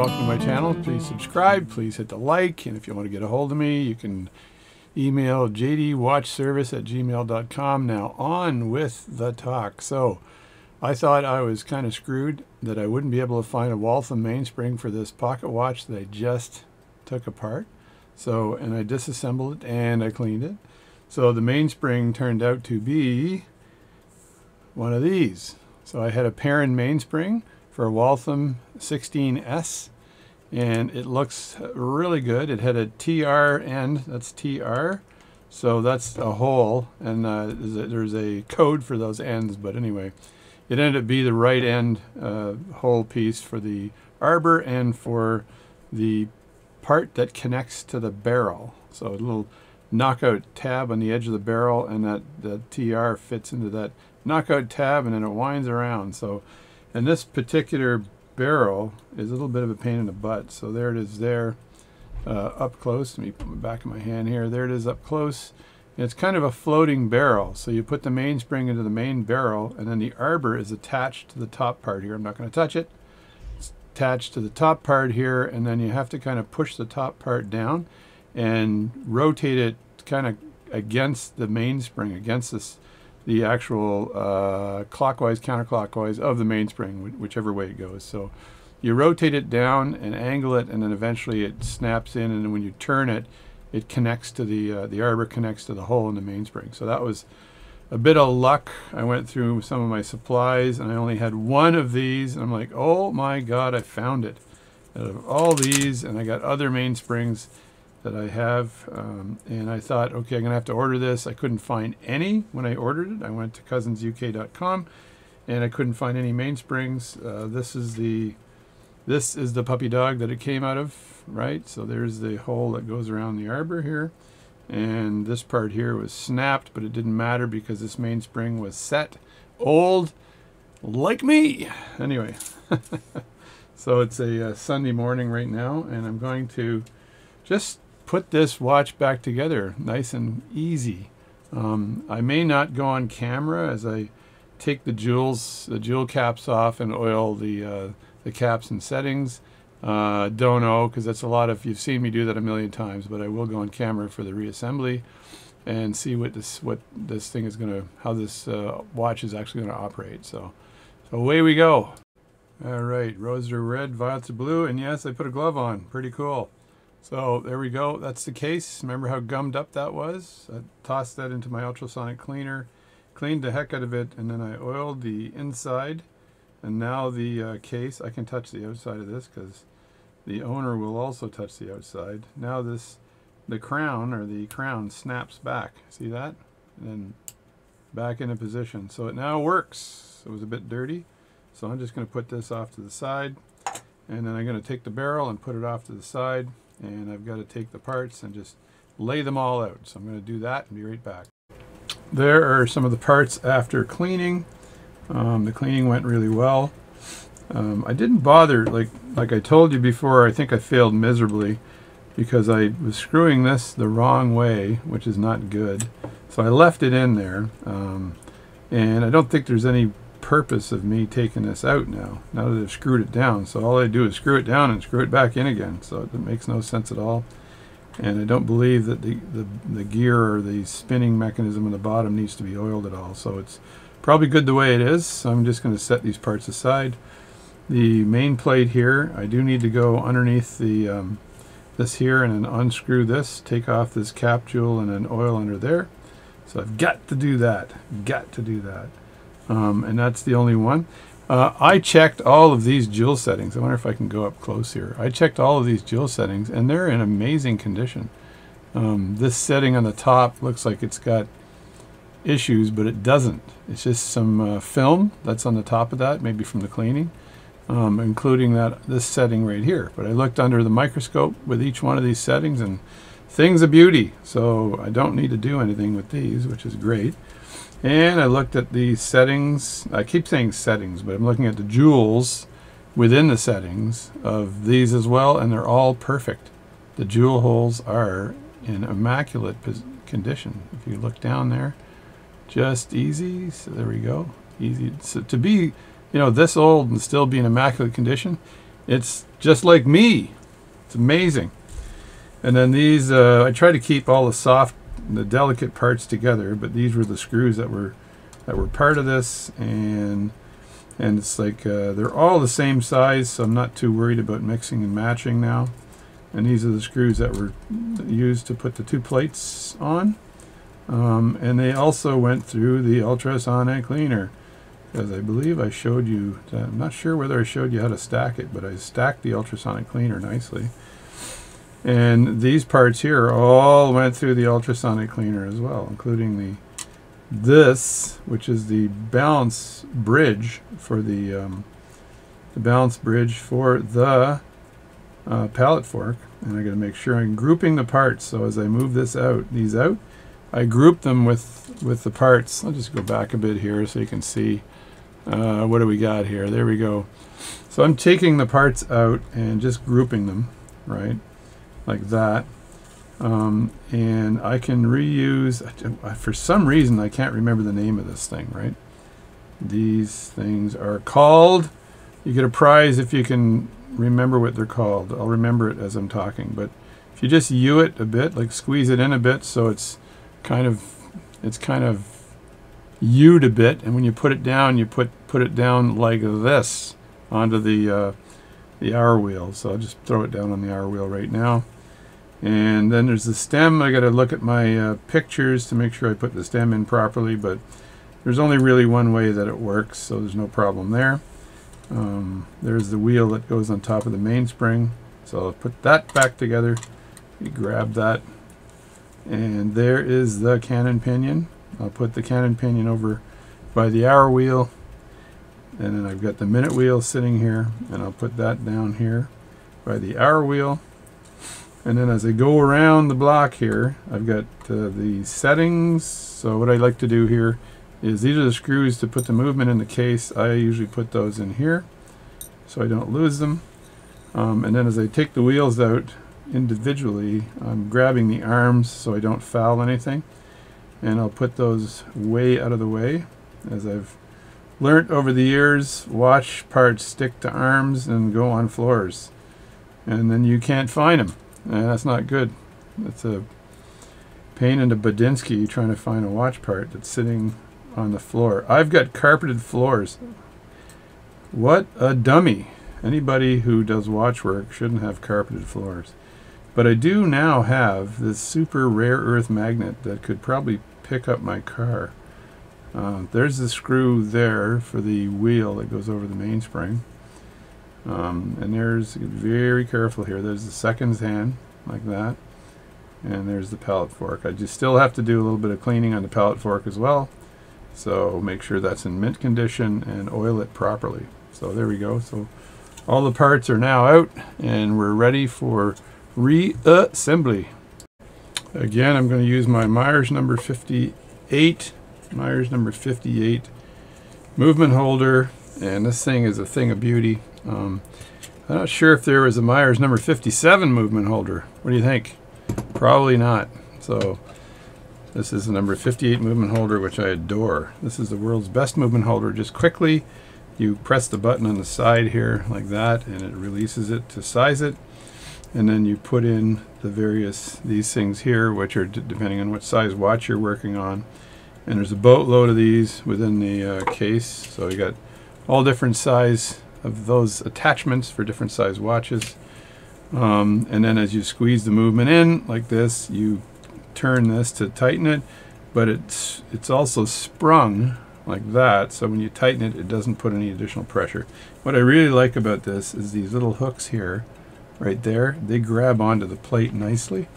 welcome to my channel. Please subscribe, please hit the like, and if you want to get a hold of me, you can email jdwatchservice at gmail.com. Now, on with the talk. So, I thought I was kind of screwed that I wouldn't be able to find a Waltham mainspring for this pocket watch that I just took apart. So, and I disassembled it and I cleaned it. So the mainspring turned out to be one of these. So I had a Perrin mainspring for a Waltham 16S and it looks really good. It had a TR end, that's TR. So that's a hole and uh, there's a code for those ends, but anyway, it ended up being the right end uh, hole piece for the arbor and for the part that connects to the barrel. So a little knockout tab on the edge of the barrel and that the TR fits into that knockout tab and then it winds around. So, and this particular barrel is a little bit of a pain in the butt. So there it is there uh, up close. Let me put my back of my hand here. There it is up close. And it's kind of a floating barrel. So you put the mainspring into the main barrel and then the arbor is attached to the top part here. I'm not going to touch it. It's attached to the top part here and then you have to kind of push the top part down and rotate it kind of against the mainspring, against this, the actual uh, clockwise, counterclockwise of the mainspring, whichever way it goes. So you rotate it down and angle it, and then eventually it snaps in, and then when you turn it, it connects to the, uh, the arbor connects to the hole in the mainspring. So that was a bit of luck. I went through some of my supplies, and I only had one of these, and I'm like, oh my God, I found it. Out of all these, and I got other mainsprings, that I have. Um, and I thought, okay, I'm going to have to order this. I couldn't find any when I ordered it. I went to cousinsuk.com and I couldn't find any mainsprings. Uh, this is the this is the puppy dog that it came out of, right? So there's the hole that goes around the arbor here. And this part here was snapped, but it didn't matter because this mainspring was set old like me. Anyway, so it's a, a Sunday morning right now, and I'm going to just put this watch back together nice and easy. Um, I may not go on camera as I take the jewels, the jewel caps off and oil the, uh, the caps and settings. Uh, don't know because that's a lot of, you've seen me do that a million times, but I will go on camera for the reassembly and see what this, what this thing is going to, how this uh, watch is actually going to operate. So, so away we go. All right, roses are red, violets are blue, and yes, I put a glove on. Pretty cool. So there we go. That's the case. Remember how gummed up that was? I tossed that into my ultrasonic cleaner, cleaned the heck out of it, and then I oiled the inside. And now the uh, case, I can touch the outside of this because the owner will also touch the outside. Now this, the crown or the crown snaps back. See that? And then back into position. So it now works. It was a bit dirty. So I'm just going to put this off to the side. And then I'm going to take the barrel and put it off to the side and I've got to take the parts and just lay them all out. So I'm going to do that and be right back. There are some of the parts after cleaning. Um, the cleaning went really well. Um, I didn't bother, like like I told you before, I think I failed miserably because I was screwing this the wrong way, which is not good. So I left it in there, um, and I don't think there's any purpose of me taking this out now, now that I've screwed it down. So all I do is screw it down and screw it back in again. So it makes no sense at all. And I don't believe that the, the, the gear or the spinning mechanism on the bottom needs to be oiled at all. So it's probably good the way it is. So I'm just going to set these parts aside. The main plate here, I do need to go underneath the um, this here and then unscrew this, take off this cap jewel and then oil under there. So I've got to do that. Got to do that um, and that's the only one. Uh, I checked all of these jewel settings. I wonder if I can go up close here. I checked all of these jewel settings, and they're in amazing condition. Um, this setting on the top looks like it's got issues, but it doesn't. It's just some uh, film that's on the top of that, maybe from the cleaning, um, including that this setting right here. But I looked under the microscope with each one of these settings, and things of beauty. So I don't need to do anything with these, which is great. And I looked at the settings. I keep saying settings, but I'm looking at the jewels within the settings of these as well, and they're all perfect. The jewel holes are in immaculate condition. If you look down there, just easy. So there we go. Easy. So to be, you know, this old and still be in immaculate condition It's just like me. It's amazing. And then these, uh, I try to keep all the soft, the delicate parts together, but these were the screws that were that were part of this, and and it's like uh, they're all the same size, so I'm not too worried about mixing and matching now. And these are the screws that were used to put the two plates on. Um, and they also went through the ultrasonic cleaner because I believe I showed you, I'm not sure whether I showed you how to stack it, but I stacked the ultrasonic cleaner nicely. And these parts here all went through the ultrasonic cleaner as well, including the this, which is the balance bridge for the, um, the balance bridge for the uh, pallet fork. And I got to make sure I'm grouping the parts. So as I move this out, these out, I group them with with the parts. I'll just go back a bit here so you can see uh, what do we got here. There we go. So I'm taking the parts out and just grouping them, right, like that. Um, and I can reuse, for some reason I can't remember the name of this thing, right? These things are called, you get a prize if you can remember what they're called. I'll remember it as I'm talking, but if you just U it a bit, like squeeze it in a bit so it's kind of, it's kind of U'd a bit, and when you put it down, you put, put it down like this onto the, uh, the hour wheel. So I'll just throw it down on the hour wheel right now. And then there's the stem. I got to look at my uh, pictures to make sure I put the stem in properly, but there's only really one way that it works, so there's no problem there. Um, there's the wheel that goes on top of the mainspring. So I'll put that back together. You grab that. And there is the cannon pinion. I'll put the cannon pinion over by the hour wheel. And then I've got the minute wheel sitting here. And I'll put that down here by the hour wheel. And then as I go around the block here, I've got uh, the settings. So what I like to do here is these are the screws to put the movement in the case. I usually put those in here so I don't lose them. Um, and then as I take the wheels out individually, I'm grabbing the arms so I don't foul anything. And I'll put those way out of the way. As I've learnt over the years, watch parts stick to arms and go on floors. And then you can't find them. And that's not good. That's a pain in the Badinsky trying to find a watch part that's sitting on the floor. I've got carpeted floors. What a dummy. Anybody who does watch work shouldn't have carpeted floors. But I do now have this super rare earth magnet that could probably pick up my car. Uh, there's the screw there for the wheel that goes over the mainspring. Um, and there's, very careful here, there's the seconds hand, like that. And there's the pallet fork. I just still have to do a little bit of cleaning on the pallet fork as well. So make sure that's in mint condition and oil it properly. So there we go. So all the parts are now out and we're ready for reassembly. Again, I'm going to use my Myers number 58, Myers number 58 movement holder. And this thing is a thing of beauty. Um, I'm not sure if there was a Myers number 57 movement holder. What do you think? Probably not. So this is the number 58 movement holder, which I adore. This is the world's best movement holder. Just quickly, you press the button on the side here like that, and it releases it to size it. And then you put in the various, these things here, which are depending on what size watch you're working on. And there's a boatload of these within the uh, case. So you got all different size of those attachments for different size watches. Um, and then as you squeeze the movement in like this, you turn this to tighten it, but it's it's also sprung like that. So when you tighten it, it doesn't put any additional pressure. What I really like about this is these little hooks here, right there, they grab onto the plate nicely.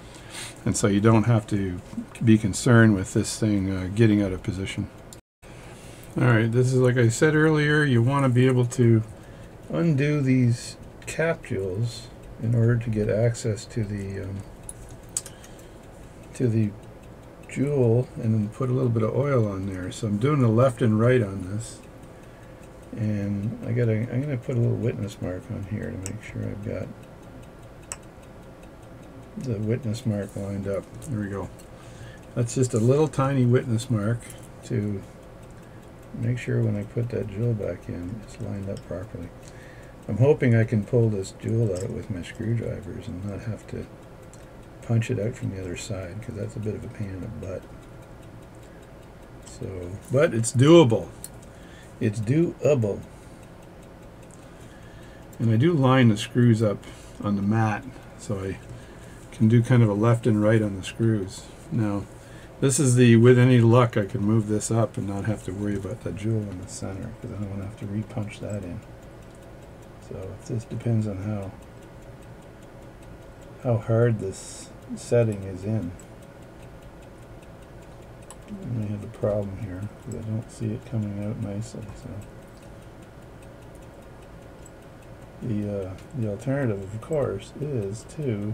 And so you don't have to be concerned with this thing uh, getting out of position. All right, this is like I said earlier, you want to be able to undo these capsules in order to get access to the um, to the jewel and then put a little bit of oil on there. So I'm doing the left and right on this. And I gotta I'm gonna put a little witness mark on here to make sure I've got the witness mark lined up. There we go. That's just a little tiny witness mark to make sure when I put that jewel back in it's lined up properly. I'm hoping I can pull this jewel out with my screwdrivers and not have to punch it out from the other side because that's a bit of a pain in the butt. So, but it's doable. It's doable. And I do line the screws up on the mat so I can do kind of a left and right on the screws. Now, this is the, with any luck, I can move this up and not have to worry about that jewel in the center because I don't want to have to repunch that in. So this depends on how how hard this setting is in. We have a problem here because I don't see it coming out nicely. So the uh, the alternative, of course, is to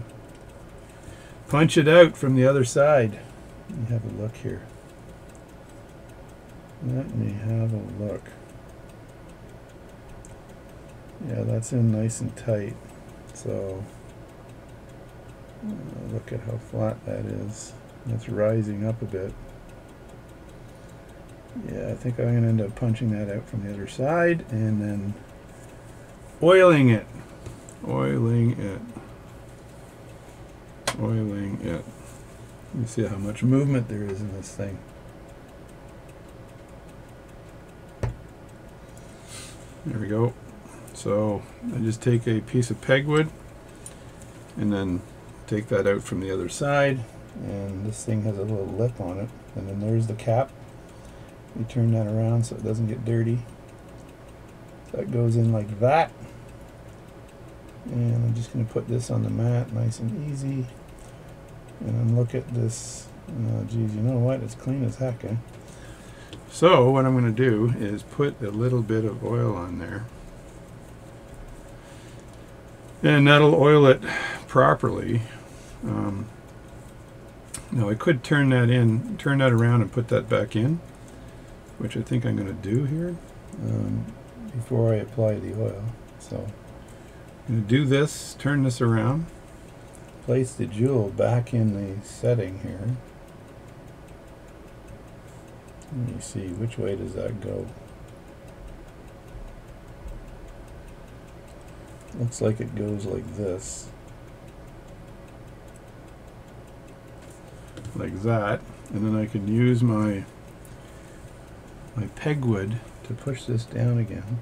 punch it out from the other side. Let me have a look here. Let me have a look. Yeah, that's in nice and tight. So uh, look at how flat that is. It's rising up a bit. Yeah, I think I'm going to end up punching that out from the other side and then oiling it. Oiling it. Oiling it. You see how much movement there is in this thing. There we go. So I just take a piece of pegwood and then take that out from the other side. And this thing has a little lip on it. And then there's the cap. You turn that around so it doesn't get dirty. That goes in like that. And I'm just going to put this on the mat nice and easy. And then look at this oh geez you know what? It's clean as heck eh? so what I'm going to do is put a little bit of oil on there and that'll oil it properly. Um, now I could turn that in turn that around and put that back in which I think I'm going to do here um, before I apply the oil. So I'm going to do this turn this around place the jewel back in the setting here. Let me see which way does that go looks like it goes like this. Like that. And then I can use my my pegwood to push this down again.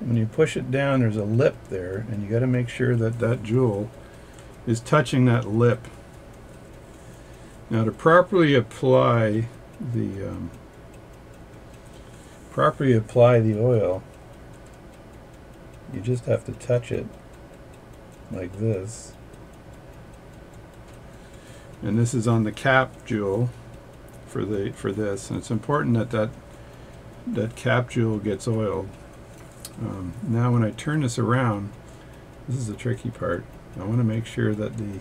When you push it down there's a lip there and you got to make sure that that jewel is touching that lip. Now to properly apply the um, properly apply the oil you just have to touch it like this. And this is on the cap jewel for the for this. And it's important that that that cap jewel gets oiled. Um, now when I turn this around this is the tricky part. I want to make sure that the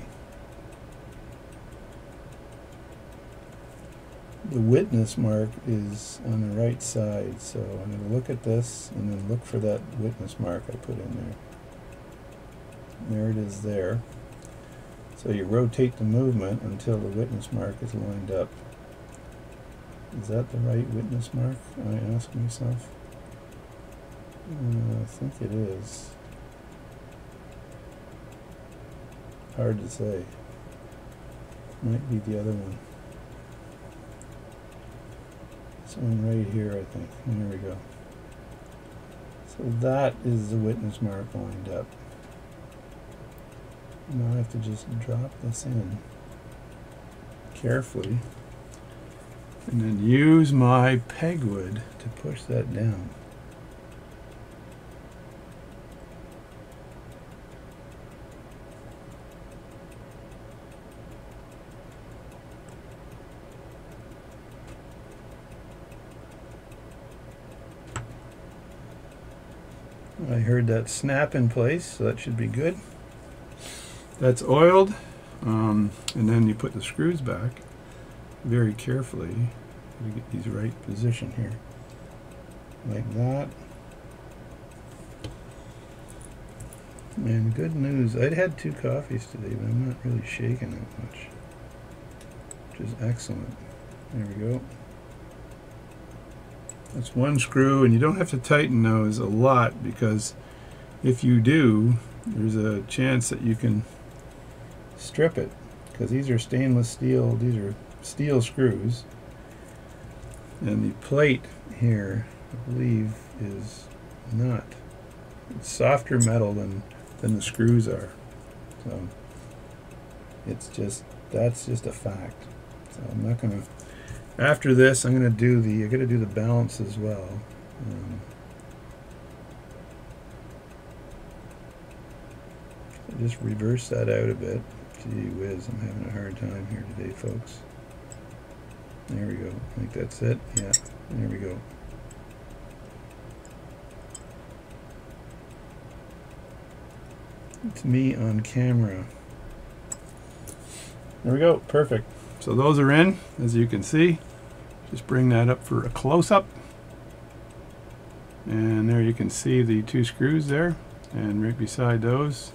the witness mark is on the right side so I'm going to look at this and then look for that witness mark I put in there. There it is there. So you rotate the movement until the witness mark is lined up. Is that the right witness mark? I ask myself? Uh, I think it is. Hard to say. Might be the other one one right here, I think. There we go. So that is the witness mark lined up. Now I have to just drop this in carefully and then use my pegwood to push that down. I heard that snap in place, so that should be good. That's oiled, um, and then you put the screws back very carefully to get these right position here, like that. And good news, I'd had two coffees today, but I'm not really shaking that much, which is excellent. There we go. That's one screw, and you don't have to tighten those a lot because if you do, there's a chance that you can strip it because these are stainless steel, these are steel screws. And the plate here, I believe, is not. It's softer metal than, than the screws are. So it's just, that's just a fact. So I'm not going to after this, I'm going to do the, I got to do the balance as well. Um, just reverse that out a bit. Gee whiz, I'm having a hard time here today, folks. There we go. I think that's it. Yeah, there we go. It's me on camera. There we go. Perfect. So those are in, as you can see. Just bring that up for a close-up. And there you can see the two screws there. And right beside those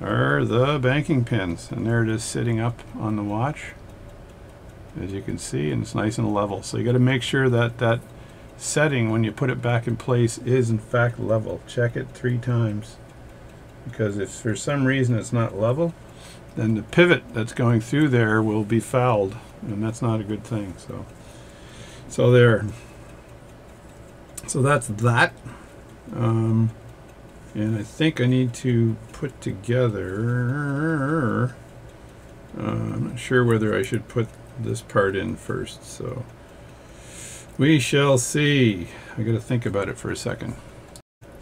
are the banking pins. And there it is sitting up on the watch. As you can see, and it's nice and level. So you got to make sure that that setting, when you put it back in place, is in fact level. Check it three times. Because if for some reason it's not level, then the pivot that's going through there will be fouled and that's not a good thing so so there. So that's that. Um, and I think I need to put together uh, I'm not sure whether I should put this part in first so. We shall see. I got to think about it for a second.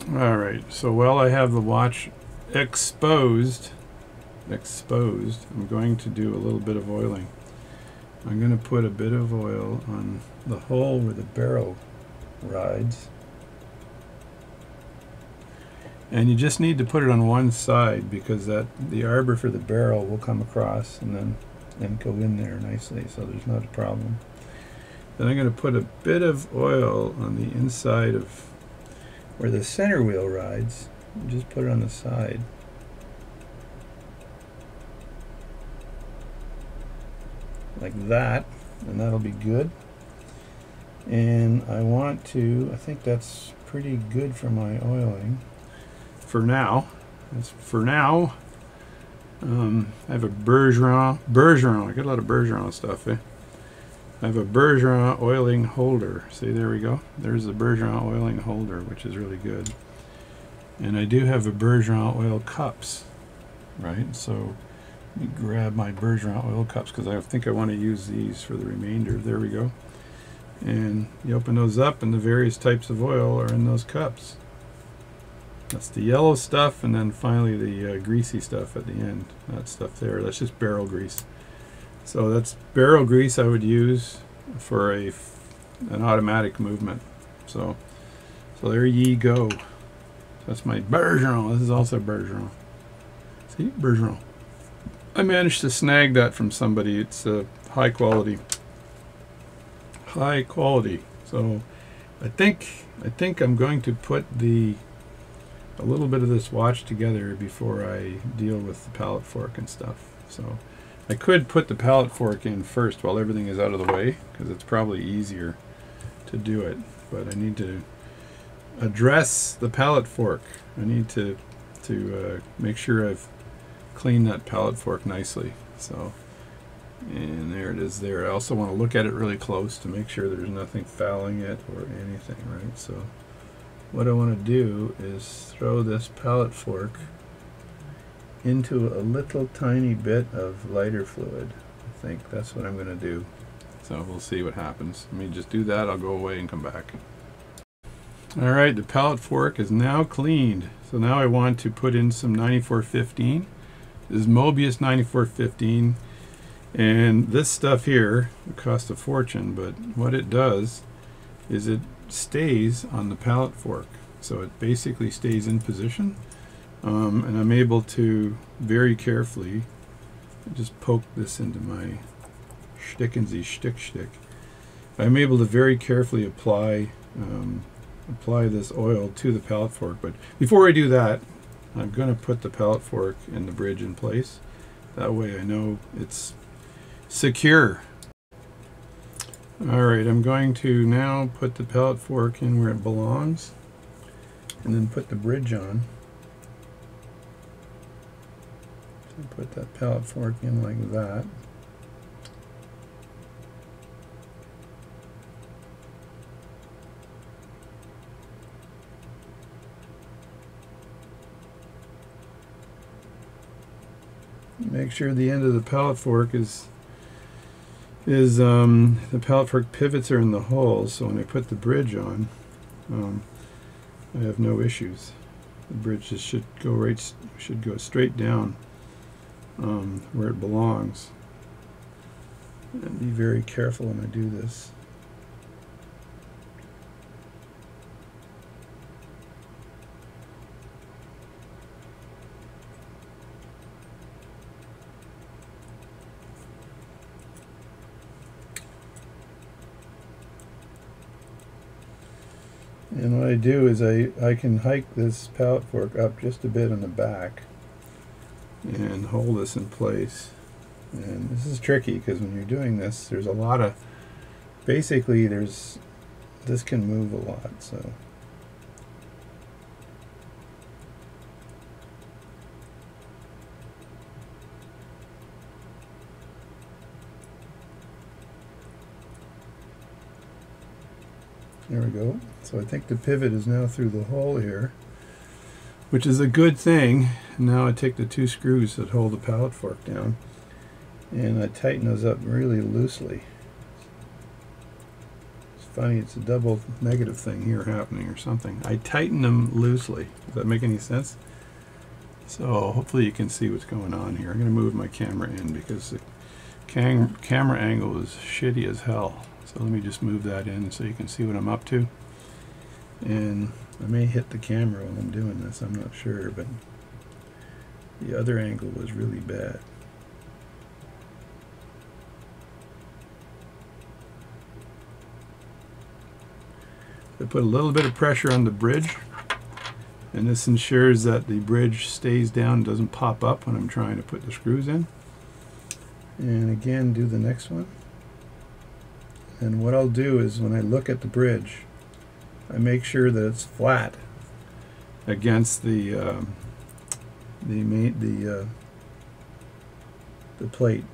All right so while I have the watch exposed exposed, I'm going to do a little bit of oiling. I'm going to put a bit of oil on the hole where the barrel rides. And you just need to put it on one side because that the arbor for the barrel will come across and then, then go in there nicely so there's not a problem. Then I'm going to put a bit of oil on the inside of where the center wheel rides. Just put it on the side. like that and that'll be good and I want to I think that's pretty good for my oiling. For now. That's for now. Um, I have a Bergeron Bergeron. I got a lot of Bergeron stuff eh? I have a Bergeron oiling holder. See there we go. There's the Bergeron oiling holder which is really good. And I do have a Bergeron oil cups right? So let me grab my Bergeron oil cups because I think I want to use these for the remainder. There we go. And you open those up and the various types of oil are in those cups. That's the yellow stuff and then finally the uh, greasy stuff at the end. That stuff there, that's just barrel grease. So that's barrel grease I would use for a an automatic movement. So so there ye go. That's my Bergeron. This is also Bergeron. See, Bergeron. I managed to snag that from somebody. It's a uh, high quality. High quality. So I think I think I'm going to put the a little bit of this watch together before I deal with the pallet fork and stuff. So I could put the pallet fork in first while everything is out of the way because it's probably easier to do it. But I need to address the pallet fork. I need to to uh, make sure I've cleaned that pallet fork nicely. So, and there it is there. I also want to look at it really close to make sure there's nothing fouling it or anything, right? So what I want to do is throw this pallet fork into a little tiny bit of lighter fluid. I think that's what I'm going to do. So we'll see what happens. Let me just do that. I'll go away and come back. All right, the pallet fork is now cleaned. So now I want to put in some 9415 This is Moebius 9415 and this stuff here costs a fortune but what it does is it stays on the pallet fork so it basically stays in position um, and I'm able to very carefully just poke this into my Stickensy stick stick I'm able to very carefully apply um, apply this oil to the pallet fork but before I do that I'm going to put the pallet fork and the bridge in place. That way I know it's secure. Alright, I'm going to now put the pallet fork in where it belongs and then put the bridge on. Put that pallet fork in like that. Make sure the end of the pallet fork is is um, the pallet fork pivots are in the holes, so when I put the bridge on, um, I have no issues. The bridge just should go right, should go straight down um, where it belongs. And be very careful when I do this. And what I do is I, I can hike this pallet fork up just a bit on the back and hold this in place. And this is tricky because when you're doing this, there's a lot of, basically there's, this can move a lot, so. There we go. So I think the pivot is now through the hole here, which is a good thing. Now I take the two screws that hold the pallet fork down and I tighten those up really loosely. It's funny, it's a double negative thing here happening or something. I tighten them loosely. Does that make any sense? So hopefully you can see what's going on here. I'm going to move my camera in because the cam camera angle is shitty as hell. So let me just move that in so you can see what I'm up to. And I may hit the camera while I'm doing this, I'm not sure, but the other angle was really bad. I put a little bit of pressure on the bridge and this ensures that the bridge stays down and doesn't pop up when I'm trying to put the screws in. And again, do the next one. And what I'll do is when I look at the bridge, I make sure that it's flat against the um, the main the uh, the plate.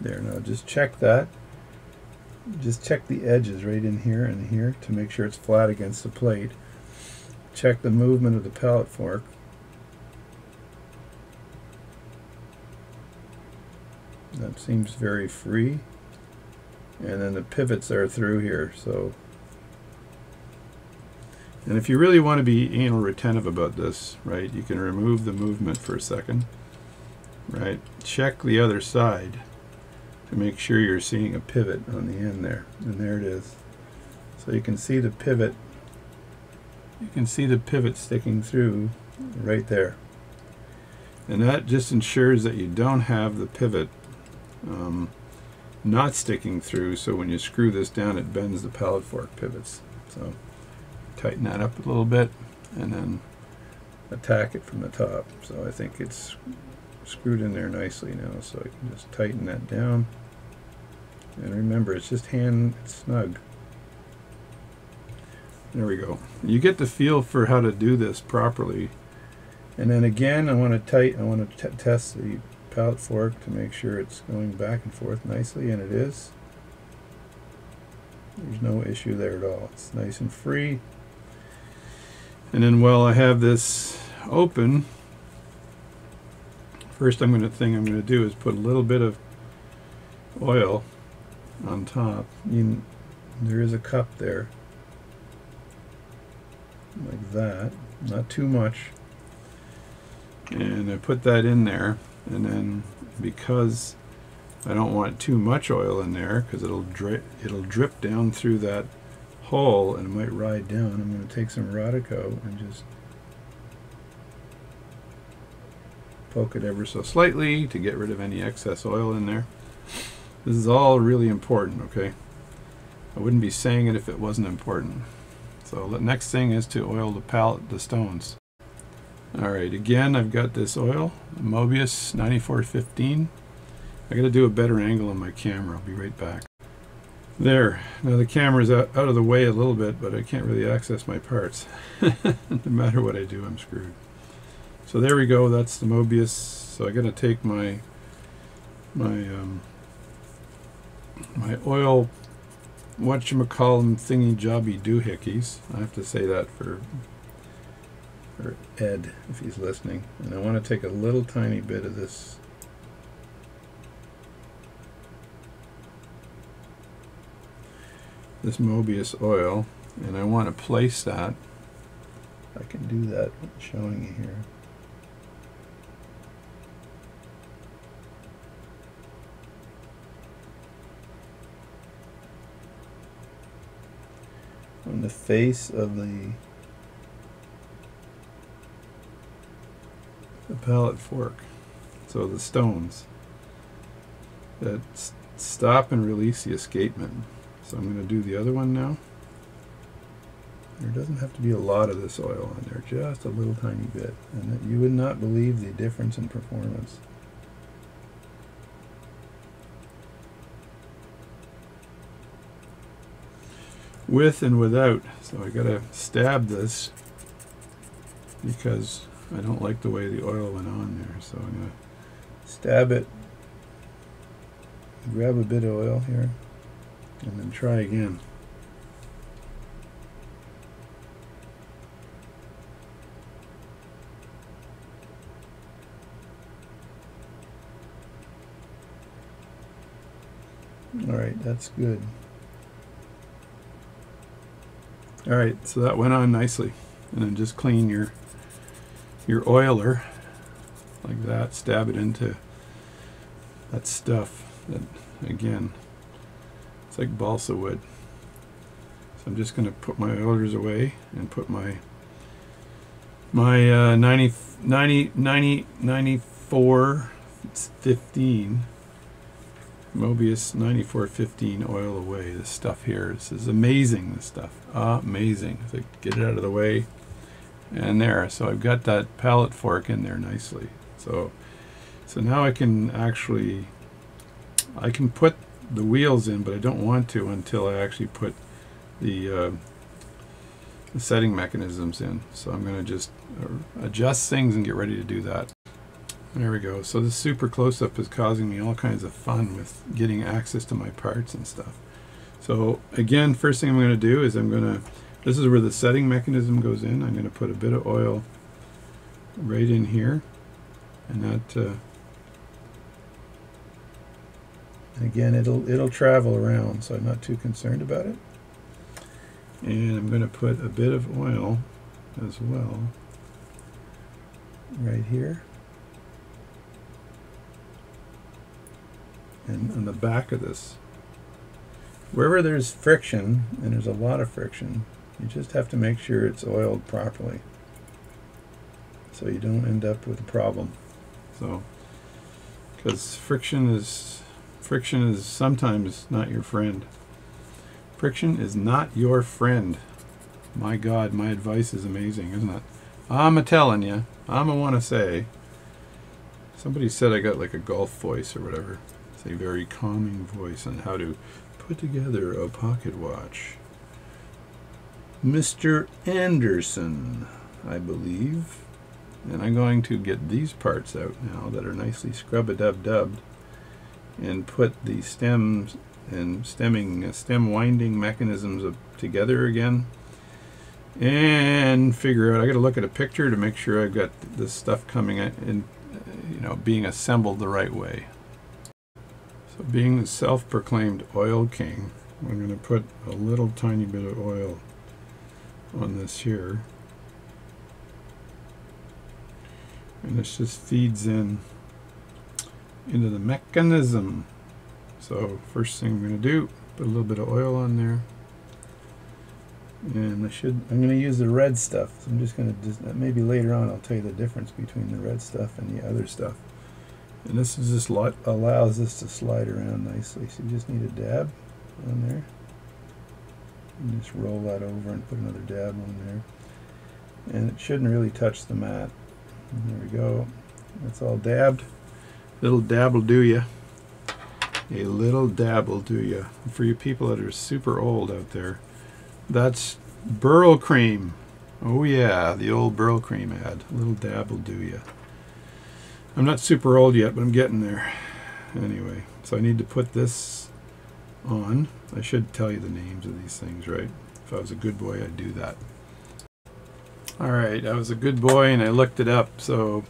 There now, just check that. Just check the edges right in here and here to make sure it's flat against the plate. Check the movement of the pallet fork. That seems very free. And then the pivots are through here, so. And if you really want to be anal retentive about this, right, you can remove the movement for a second, right? Check the other side to make sure you're seeing a pivot on the end there. And there it is. So you can see the pivot. You can see the pivot sticking through right there. And that just ensures that you don't have the pivot um, not sticking through so when you screw this down it bends the pallet fork pivots. So tighten that up a little bit and then attack it from the top. So I think it's screwed in there nicely now so I can just tighten that down. And remember it's just hand snug. There we go. You get the feel for how to do this properly. And then again I want to tight I want to test the pallet fork to make sure it's going back and forth nicely, and it is. There's no issue there at all. It's nice and free. And then while I have this open, first I'm going to thing I'm going to do is put a little bit of oil on top. You, there is a cup there, like that. Not too much. And I put that in there and then because I don't want too much oil in there because it'll drip it'll drip down through that hole and it might ride down I'm going to take some Rodico and just poke it ever so slightly to get rid of any excess oil in there. This is all really important okay? I wouldn't be saying it if it wasn't important. So the next thing is to oil the pallet the stones All right, again, I've got this oil, Moebius 9415. I got to do a better angle on my camera. I'll be right back. There. Now the camera's out, out of the way a little bit, but I can't really access my parts. no matter what I do, I'm screwed. So there we go. That's the Moebius. So I got to take my my um, my oil whatchamacallem thingy jobby doohickeys. I have to say that for for Ed if he's listening. And I want to take a little tiny bit of this this Moebius oil and I want to place that I can do that showing you here on the face of the the pallet fork so the stones that stop and release the escapement so I'm going to do the other one now. There doesn't have to be a lot of this oil on there, just a little tiny bit. And you would not believe the difference in performance. With and without. So I gotta stab this because I don't like the way the oil went on there. So I'm gonna stab it, grab a bit of oil here and then try again. All right, that's good. All right, so that went on nicely. And then just clean your your oiler like that, stab it into that stuff that again it's like balsa wood. So I'm just going to put my oilers away and put my my uh, 90, 90, 90, 94, 15 Moebius 9415 oil away. This stuff here, this is amazing, this stuff. Amazing. So get it out of the way. And there, so I've got that pallet fork in there nicely. So, so now I can actually, I can put the wheels in, but I don't want to until I actually put the, uh, the setting mechanisms in. So I'm going to just uh, adjust things and get ready to do that. There we go. So this super close-up is causing me all kinds of fun with getting access to my parts and stuff. So again, first thing I'm going to do is I'm going to, this is where the setting mechanism goes in. I'm going to put a bit of oil right in here. And that uh, Again, it'll it'll travel around, so I'm not too concerned about it. And I'm going to put a bit of oil as well right here. And on the back of this. Wherever there's friction, and there's a lot of friction, you just have to make sure it's oiled properly so you don't end up with a problem. So, because friction is Friction is sometimes not your friend. Friction is not your friend. My God, my advice is amazing, isn't it? I'm a telling you. I'm a want to say. Somebody said I got like a golf voice or whatever. It's a very calming voice on how to put together a pocket watch. Mr. Anderson, I believe. And I'm going to get these parts out now that are nicely scrub-a-dub-dubbed and put the stems and stemming uh, stem winding mechanisms together again and figure out I got to look at a picture to make sure I've got this stuff coming in you know being assembled the right way so being the self-proclaimed oil king I'm going to put a little tiny bit of oil on this here and this just feeds in into the mechanism. So first thing I'm going to do, put a little bit of oil on there. And I should, I'm going to use the red stuff. So I'm just going to, uh, maybe later on I'll tell you the difference between the red stuff and the other stuff. And this is just what allows this to slide around nicely. So you just need a dab on there. And just roll that over and put another dab on there. And it shouldn't really touch the mat. There we go. That's all dabbed. Little dab will do ya. A little dab will do ya. For you people that are super old out there, that's Brylcreem. Oh yeah, the old Brylcreem ad. A little dab will do ya. I'm not super old yet, but I'm getting there. Anyway, so I need to put this on. I should tell you the names of these things, right? If I was a good boy, I'd do that. All right, I was a good boy and I looked it up. So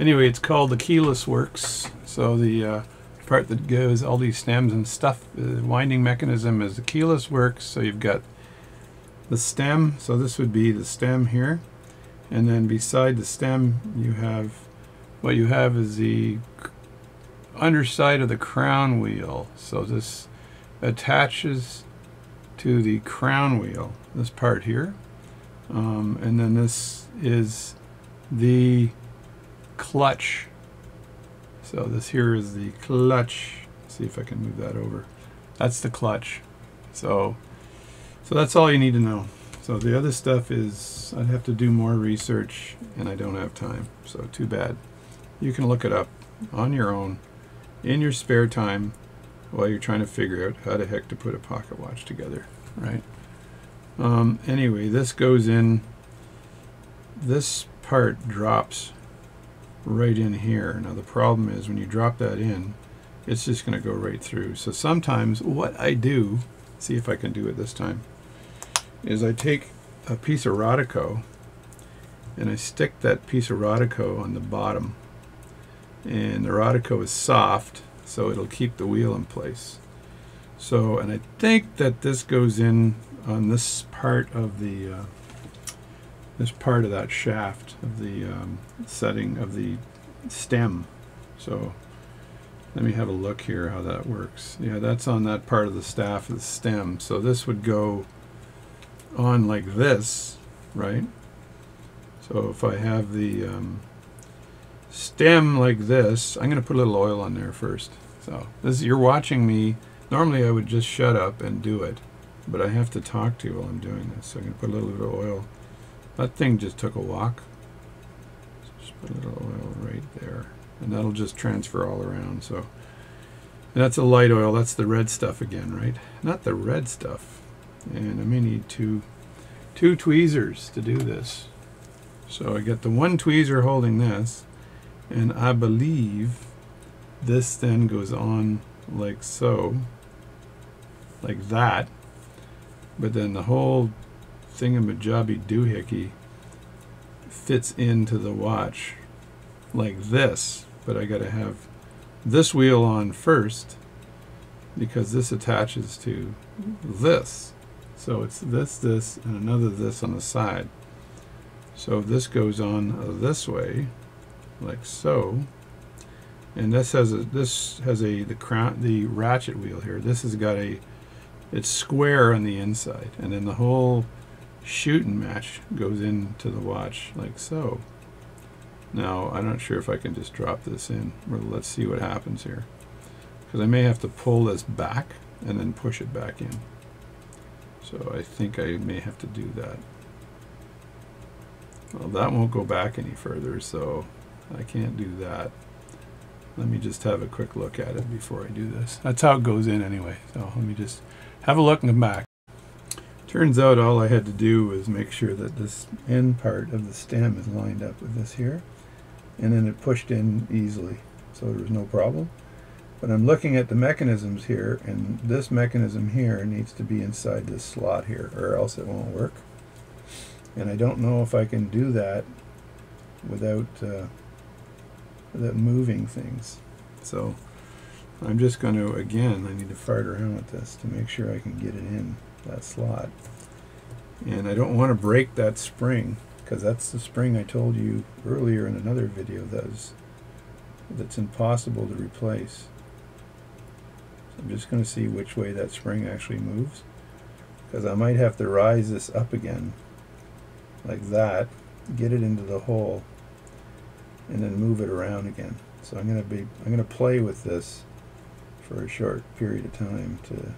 anyway, it's called the keyless works. So the uh, part that goes all these stems and stuff, the winding mechanism is the keyless works. So you've got the stem. So this would be the stem here. And then beside the stem, you have what you have is the underside of the crown wheel. So this attaches to the crown wheel, this part here. Um, and then this is the clutch. So this here is the clutch. Let's see if I can move that over. That's the clutch. So, so that's all you need to know. So the other stuff is I'd have to do more research and I don't have time. So too bad. You can look it up on your own in your spare time while you're trying to figure out how the heck to put a pocket watch together, right? Um, anyway, this goes in, this part drops right in here. Now the problem is when you drop that in, it's just going to go right through. So sometimes what I do, see if I can do it this time, is I take a piece of Rodico and I stick that piece of Rodico on the bottom. And the Rodico is soft, so it'll keep the wheel in place. So, and I think that this goes in on this part of the uh, this part of that shaft of the um, setting of the stem. So let me have a look here how that works. Yeah, that's on that part of the staff of the stem. So this would go on like this, right? So if I have the um, stem like this, I'm going to put a little oil on there first. So this you're watching me. Normally I would just shut up and do it but I have to talk to you while I'm doing this. So I'm going to put a little bit of oil. That thing just took a walk. Just put a little oil right there. And that'll just transfer all around. So that's a light oil. That's the red stuff again, right? Not the red stuff. And I may need two, two tweezers to do this. So I got the one tweezer holding this. And I believe this then goes on like so. Like that. But then the whole thingamajobby doohickey fits into the watch like this but I gotta have this wheel on first because this attaches to this. So it's this this and another this on the side. So this goes on this way like so and this has a this has a the crown the ratchet wheel here. This has got a it's square on the inside and then the whole shooting match goes into the watch like so. Now I'm not sure if I can just drop this in. Let's see what happens here. Because I may have to pull this back and then push it back in. So I think I may have to do that. Well that won't go back any further so I can't do that let me just have a quick look at it before I do this that's how it goes in anyway so let me just have a look and come back. Turns out all I had to do was make sure that this end part of the stem is lined up with this here and then it pushed in easily so there was no problem. But I'm looking at the mechanisms here and this mechanism here needs to be inside this slot here or else it won't work. And I don't know if I can do that without, uh, without moving things. So I'm just going to, again, I need to fart around with this to make sure I can get it in that slot. And I don't want to break that spring because that's the spring I told you earlier in another video that's, that's impossible to replace. I'm just going to see which way that spring actually moves because I might have to rise this up again like that, get it into the hole, and then move it around again. So I'm going to be, I'm going to play with this for a short period of time to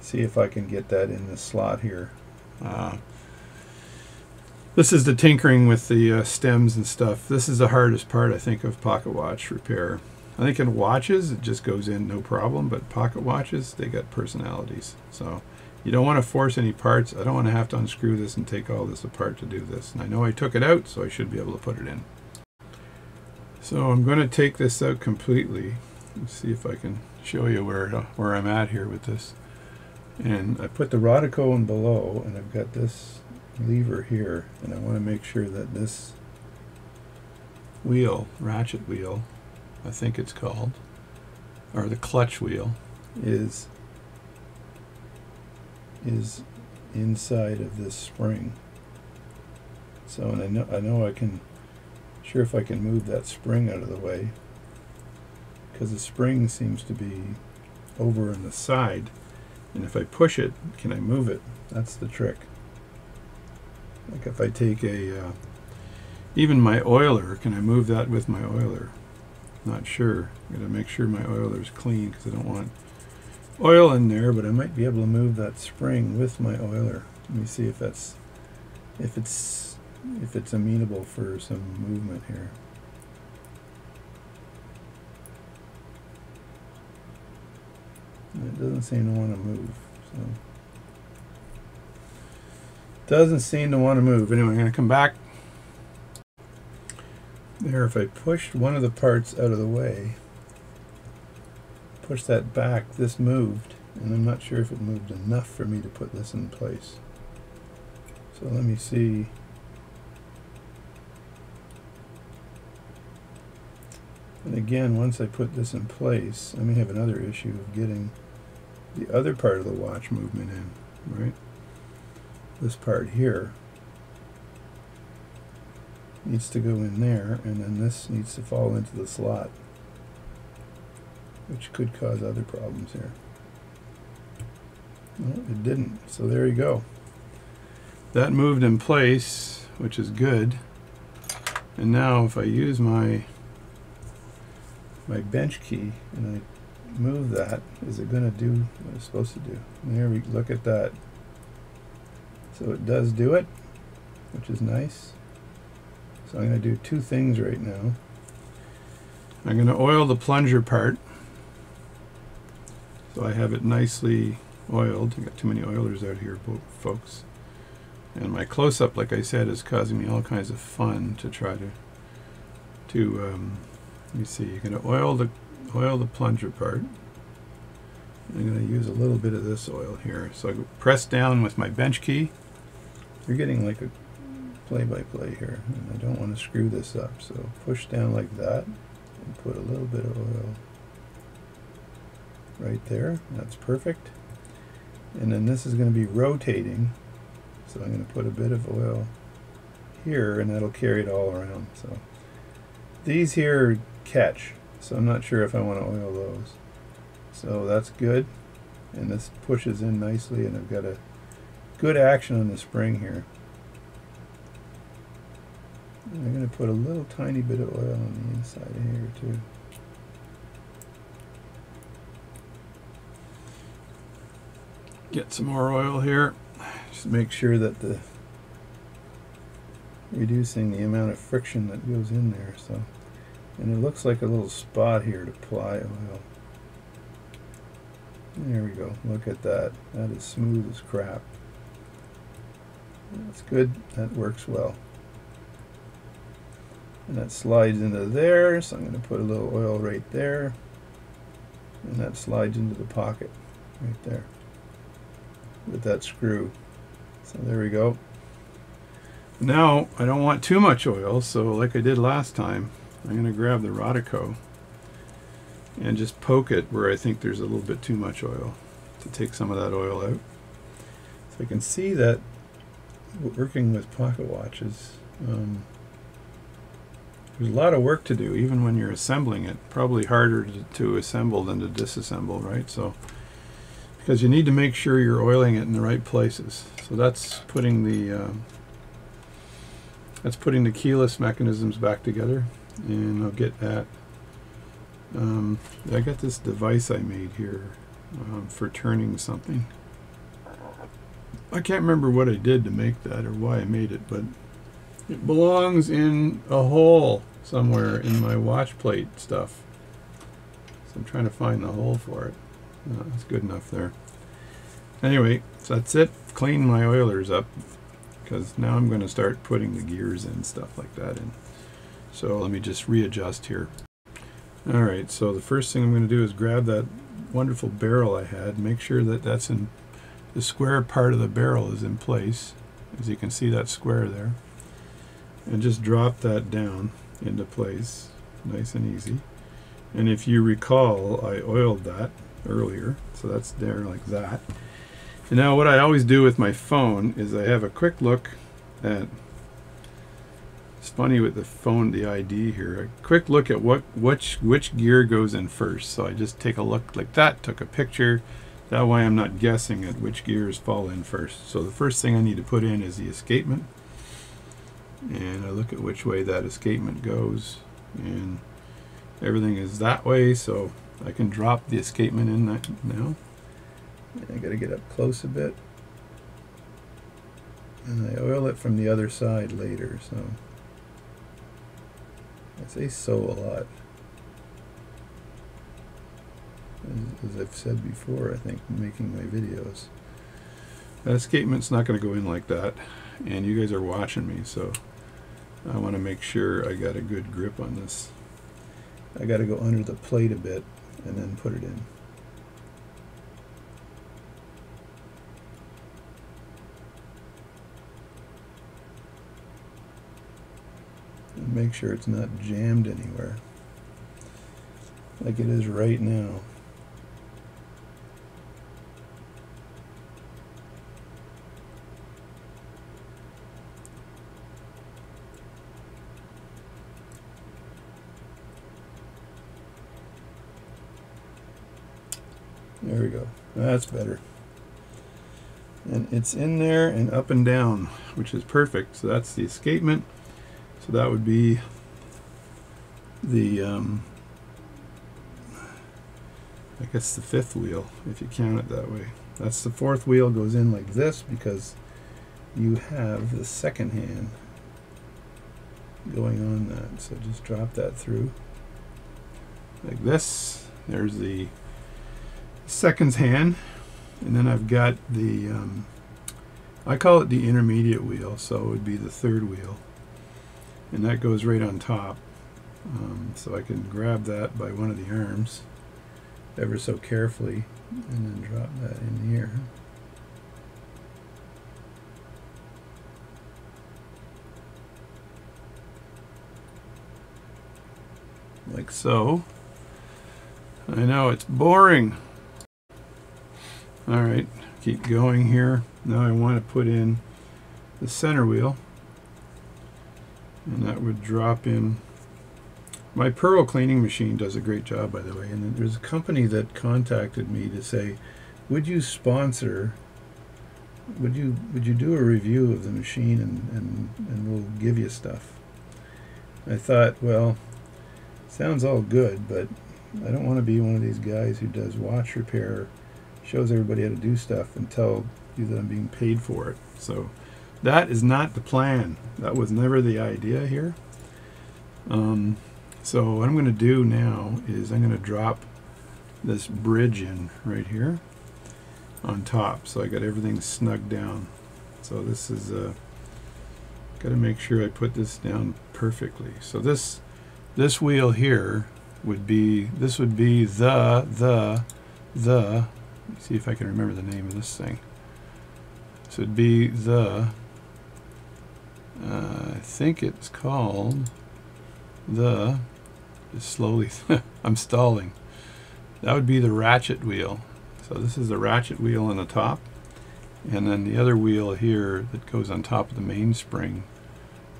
see if I can get that in the slot here. Uh, This is the tinkering with the uh, stems and stuff. This is the hardest part, I think, of pocket watch repair. I think in watches, it just goes in no problem, but pocket watches, they got personalities. So you don't want to force any parts. I don't want to have to unscrew this and take all this apart to do this. And I know I took it out, so I should be able to put it in. So I'm going to take this out completely. Let's see if I can show you where, where I'm at here with this. And I put the Rodicone below, and I've got this lever here, and I want to make sure that this wheel, ratchet wheel, I think it's called, or the clutch wheel, is is inside of this spring. So, and I know I know I can, sure if I can move that spring out of the way, because the spring seems to be over in the side, and if I push it, can I move it? That's the trick. Like if I take a, uh, even my oiler, can I move that with my oiler? Not sure. I gotta make sure my oiler is clean because I don't want oil in there, but I might be able to move that spring with my oiler. Let me see if that's, if it's, if it's amenable for some movement here. It doesn't seem to want to move. So. Doesn't seem to want to move. Anyway, I'm going to come back. There, if I pushed one of the parts out of the way, push that back, this moved, and I'm not sure if it moved enough for me to put this in place. So let me see. And again, once I put this in place, I may have another issue of getting the other part of the watch movement in, right? this part here needs to go in there and then this needs to fall into the slot which could cause other problems here. No, it didn't. So there you go. That moved in place which is good. And now if I use my my bench key and I move that is it going to do what it's supposed to do and here we look at that so it does do it, which is nice. So I'm going to do two things right now. I'm going to oil the plunger part. So I have it nicely oiled. I got too many oilers out here, folks. And my close-up, like I said, is causing me all kinds of fun to try to, to um, let me see, you're going to oil the, oil the plunger part. I'm going to use a little bit of this oil here. So I press down with my bench key you're getting like a play-by-play -play here, and I don't want to screw this up. So push down like that, and put a little bit of oil right there. That's perfect. And then this is going to be rotating, so I'm going to put a bit of oil here, and that'll carry it all around. So these here catch, so I'm not sure if I want to oil those. So that's good, and this pushes in nicely, and I've got a good action on the spring here. I'm going to put a little tiny bit of oil on the inside here too. Get some more oil here. Just make sure that the reducing the amount of friction that goes in there. So, and it looks like a little spot here to apply oil. There we go. Look at that. That is smooth as crap. That's good. That works well. And that slides into there, so I'm going to put a little oil right there. And that slides into the pocket right there with that screw. So there we go. Now, I don't want too much oil, so like I did last time, I'm going to grab the Rodico and just poke it where I think there's a little bit too much oil to take some of that oil out. So I can see that working with pocket watches, um, there's a lot of work to do, even when you're assembling it. Probably harder to, to, assemble than to disassemble, right? So, because you need to make sure you're oiling it in the right places. So that's putting the uh, that's putting the keyless mechanisms back together, and I'll get at. Um, I got this device I made here um, for turning something. I can't remember what I did to make that or why I made it, but It belongs in a hole somewhere in my watch plate stuff. So I'm trying to find the hole for it. That's good enough there. Anyway, so that's it. Clean my oilers up because now I'm going to start putting the gears and stuff like that in. So let me just readjust here. Alright, so the first thing I'm going to do is grab that wonderful barrel I had, make sure that that's in the square part of the barrel is in place. As you can see that square there. And just drop that down into place, nice and easy. And if you recall, I oiled that earlier, so that's there like that. And now what I always do with my phone is I have a quick look at it's funny with the phone, the ID here. A quick look at what which which gear goes in first. So I just take a look like that, took a picture. That way I'm not guessing at which gears fall in first. So the first thing I need to put in is the escapement. And I look at which way that escapement goes. And everything is that way, so I can drop the escapement in now. I gotta get up close a bit. And I oil it from the other side later, so I say so a lot. As, as, I've said before, I think, making my videos. That escapement's not going to go in like that, and you guys are watching me, so I want to make sure I got a good grip on this. I got to go under the plate a bit and then put it in. And make sure it's not jammed anywhere like it is right now. There we go. That's better. And it's in there and up and down, which is perfect. So that's the escapement. So that would be the, um, I guess the fifth wheel, if you count it that way. That's the fourth wheel goes in like this because you have the second hand going on that. So just drop that through like this. There's the seconds hand. And then I've got the, um, I call it the intermediate wheel, so it would be the third wheel and that goes right on top. Um, so I can grab that by one of the arms ever so carefully and then drop that in here. Like so. I know it's boring. Alright keep going here. Now I want to put in the center wheel and that would drop in. My pearl cleaning machine does a great job by the way and there's a company that contacted me to say would you sponsor would you would you do a review of the machine and, and, and we'll give you stuff? I thought well sounds all good but I don't want to be one of these guys who does watch repair shows everybody how to do stuff and tell you that I'm being paid for it so that is not the plan. That was never the idea here. Um, so what I'm going to do now is I'm going to drop this bridge in right here on top. So I got everything snug down. So this is uh, got to make sure I put this down perfectly. So this this wheel here would be this would be the the the see if I can remember the name of this thing. So it'd be the uh, I think it's called the, just slowly, I'm stalling. That would be the ratchet wheel. So this is the ratchet wheel on the top. And then the other wheel here that goes on top of the mainspring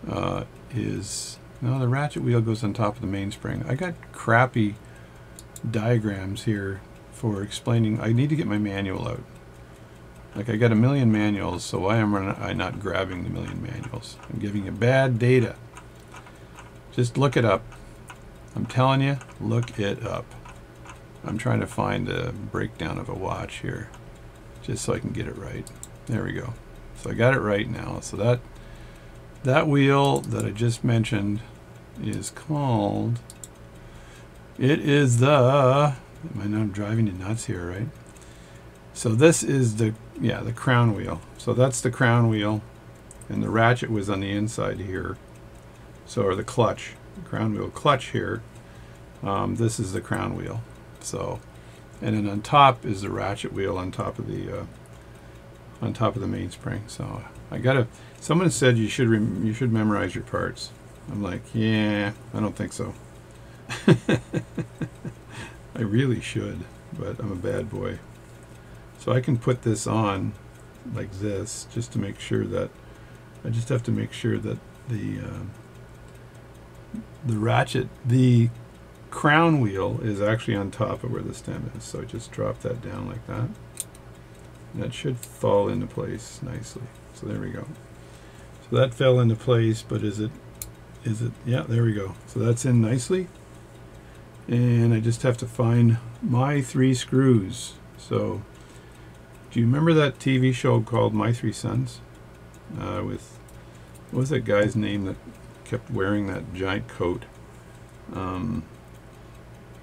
uh, is, no, the ratchet wheel goes on top of the mainspring. I got crappy diagrams here for explaining. I need to get my manual out. Like I got a million manuals, so why am I not grabbing the million manuals? I'm giving you bad data. Just look it up. I'm telling you, look it up. I'm trying to find a breakdown of a watch here, just so I can get it right. There we go. So I got it right now. So that that wheel that I just mentioned is called, it is the, I know I'm driving you nuts here, right? So this is the, yeah, the crown wheel. So that's the crown wheel and the ratchet was on the inside here. So, or the clutch, the crown wheel clutch here. Um, this is the crown wheel. So, and then on top is the ratchet wheel on top of the, uh, on top of the mainspring. So I gotta, someone said you should, you should memorize your parts. I'm like, yeah, I don't think so. I really should, but I'm a bad boy. So I can put this on like this just to make sure that I just have to make sure that the uh, the ratchet, the crown wheel is actually on top of where the stem is. So I just drop that down like that. That should fall into place nicely. So there we go. So that fell into place, but is it, is it, yeah, there we go. So that's in nicely. And I just have to find my three screws. So do you remember that TV show called My Three Sons? Uh, with, what was that guy's name that kept wearing that giant coat? Um,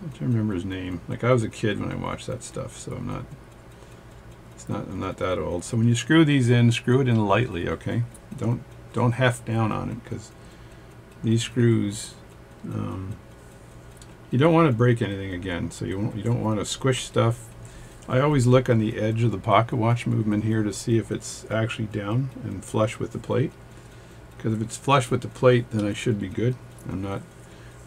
I don't remember his name. Like I was a kid when I watched that stuff, so I'm not. It's not. I'm not that old. So when you screw these in, screw it in lightly, okay? Don't don't heft down on it because these screws. Um, you don't want to break anything again, so you won't you don't want to squish stuff. I always look on the edge of the pocket watch movement here to see if it's actually down and flush with the plate. Because if it's flush with the plate, then I should be good. I'm not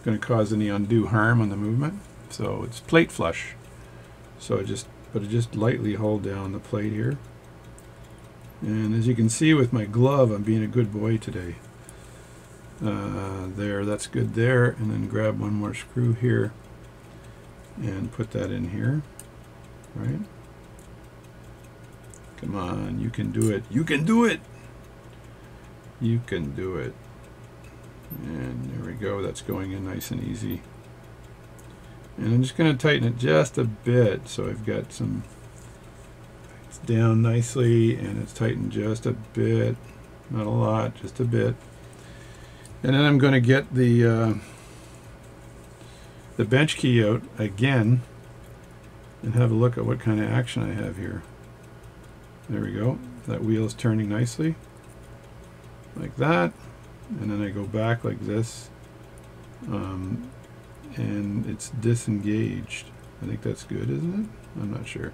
going to cause any undue harm on the movement. So it's plate flush. So I just, but I just lightly hold down the plate here. And as you can see with my glove, I'm being a good boy today. Uh, there, that's good there. And then grab one more screw here and put that in here. Right? Come on, you can do it. You can do it! You can do it. And there we go, that's going in nice and easy. And I'm just going to tighten it just a bit so I've got some, it's down nicely and it's tightened just a bit, not a lot, just a bit. And then I'm going to get the, uh, the bench key out again and have a look at what kind of action I have here. There we go, that wheel is turning nicely, like that. And then I go back like this. Um, and it's disengaged. I think that's good isn't it? I'm not sure.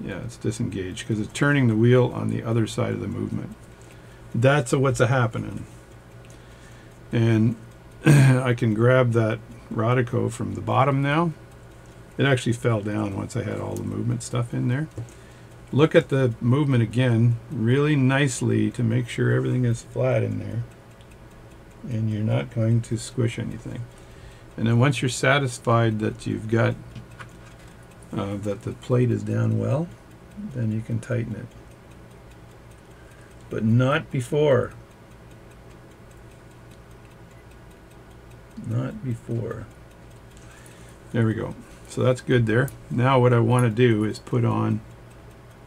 Yeah it's disengaged because it's turning the wheel on the other side of the movement. That's a, what's a happening. And I can grab that Rodico from the bottom now it actually fell down once I had all the movement stuff in there. Look at the movement again really nicely to make sure everything is flat in there. And you're not going to squish anything. And then once you're satisfied that you've got uh, that the plate is down well then you can tighten it. But not before. Not before. There we go so that's good there now what I want to do is put on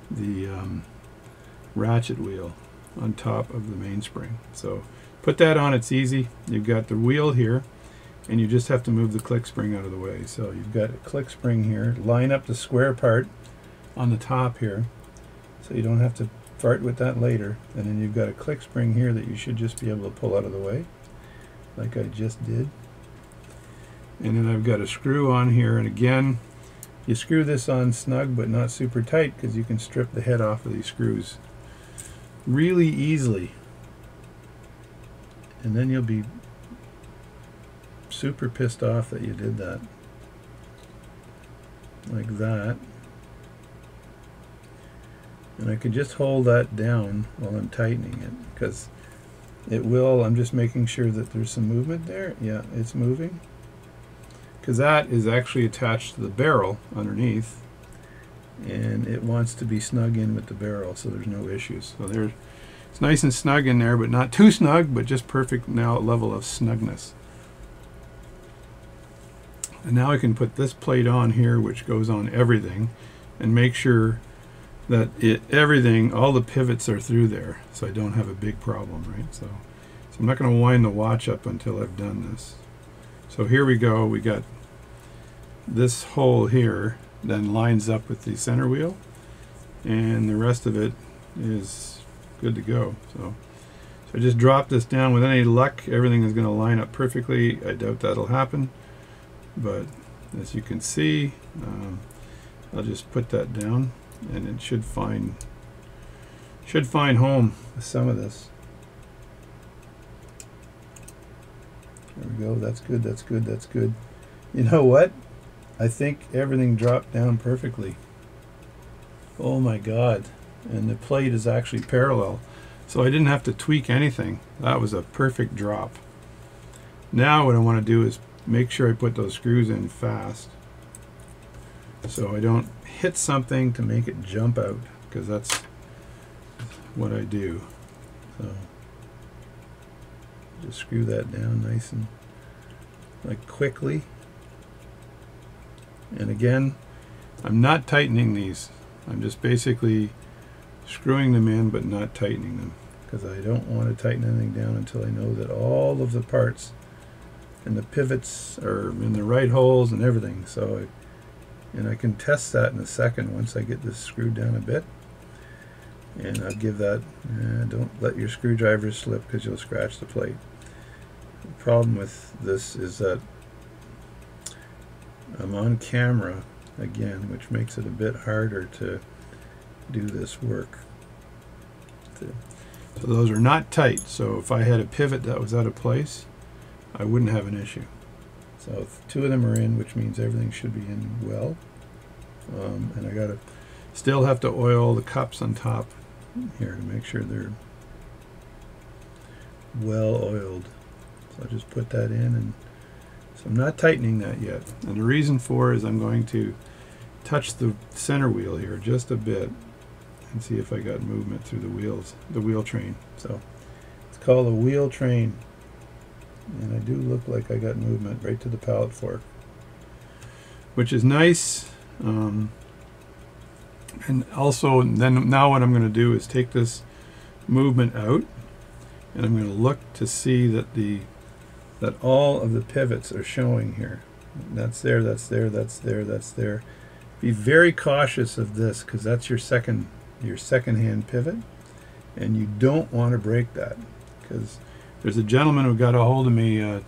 the um, ratchet wheel on top of the mainspring. So put that on, it's easy. You've got the wheel here and you just have to move the click spring out of the way. So you've got a click spring here, line up the square part on the top here so you don't have to fart with that later. And then you've got a click spring here that you should just be able to pull out of the way like I just did. And then I've got a screw on here and again you screw this on snug but not super tight because you can strip the head off of these screws really easily. And then you'll be super pissed off that you did that. Like that. And I can just hold that down while I'm tightening it because it will, I'm just making sure that there's some movement there. Yeah, it's moving because that is actually attached to the barrel underneath and it wants to be snug in with the barrel so there's no issues. So there's it's nice and snug in there but not too snug but just perfect now level of snugness. And now I can put this plate on here which goes on everything and make sure that it everything all the pivots are through there so I don't have a big problem right? So so I'm not going to wind the watch up until I've done this so here we go. We got this hole here then lines up with the center wheel and the rest of it is good to go. So so I just drop this down. With any luck everything is going to line up perfectly. I doubt that'll happen but as you can see um, I'll just put that down and it should find should find home with some of this there we go. That's good. That's good. That's good. You know what? I think everything dropped down perfectly. Oh my god. And the plate is actually parallel. So I didn't have to tweak anything. That was a perfect drop. Now what I want to do is make sure I put those screws in fast. So I don't hit something to make it jump out because that's what I do. So just screw that down nice and like quickly. And again I'm not tightening these. I'm just basically screwing them in but not tightening them. Because I don't want to tighten anything down until I know that all of the parts and the pivots are in the right holes and everything. So I and I can test that in a second once I get this screwed down a bit. And I'll give that eh, don't let your screwdriver slip because you'll scratch the plate the problem with this is that I'm on camera again which makes it a bit harder to do this work so those are not tight so if I had a pivot that was out of place I wouldn't have an issue so two of them are in, which means everything should be in well. Um, and I got to still have to oil the cups on top here to make sure they're well oiled. So I'll just put that in and so I'm not tightening that yet. And the reason for is I'm going to touch the center wheel here just a bit and see if I got movement through the wheels, the wheel train. So it's called a wheel train and I do look like I got movement right to the pallet fork which is nice um, and also then now what I'm going to do is take this movement out and I'm going to look to see that the that all of the pivots are showing here that's there that's there that's there that's there be very cautious of this because that's your second your second hand pivot and you don't want to break that because there's a gentleman who got a hold of me uh,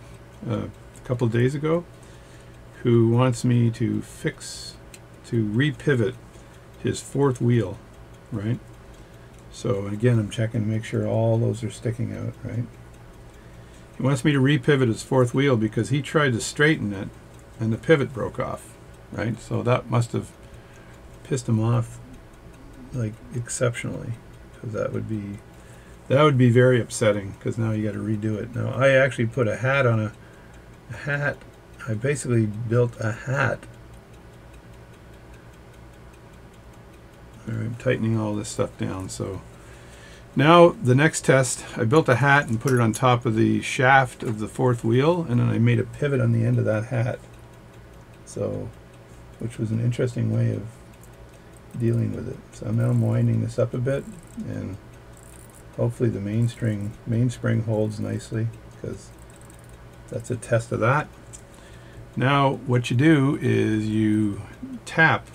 uh, a couple days ago who wants me to fix, to repivot his fourth wheel, right? So again, I'm checking to make sure all those are sticking out, right? He wants me to repivot his fourth wheel because he tried to straighten it and the pivot broke off, right? So that must have pissed him off like exceptionally because that would be that would be very upsetting because now you got to redo it. Now I actually put a hat on a, a hat. I basically built a hat. I'm tightening all this stuff down. So now the next test, I built a hat and put it on top of the shaft of the fourth wheel, and then I made a pivot on the end of that hat. So, which was an interesting way of dealing with it. So now I'm winding this up a bit and hopefully the mainspring mainspring holds nicely because that's a test of that now what you do is you tap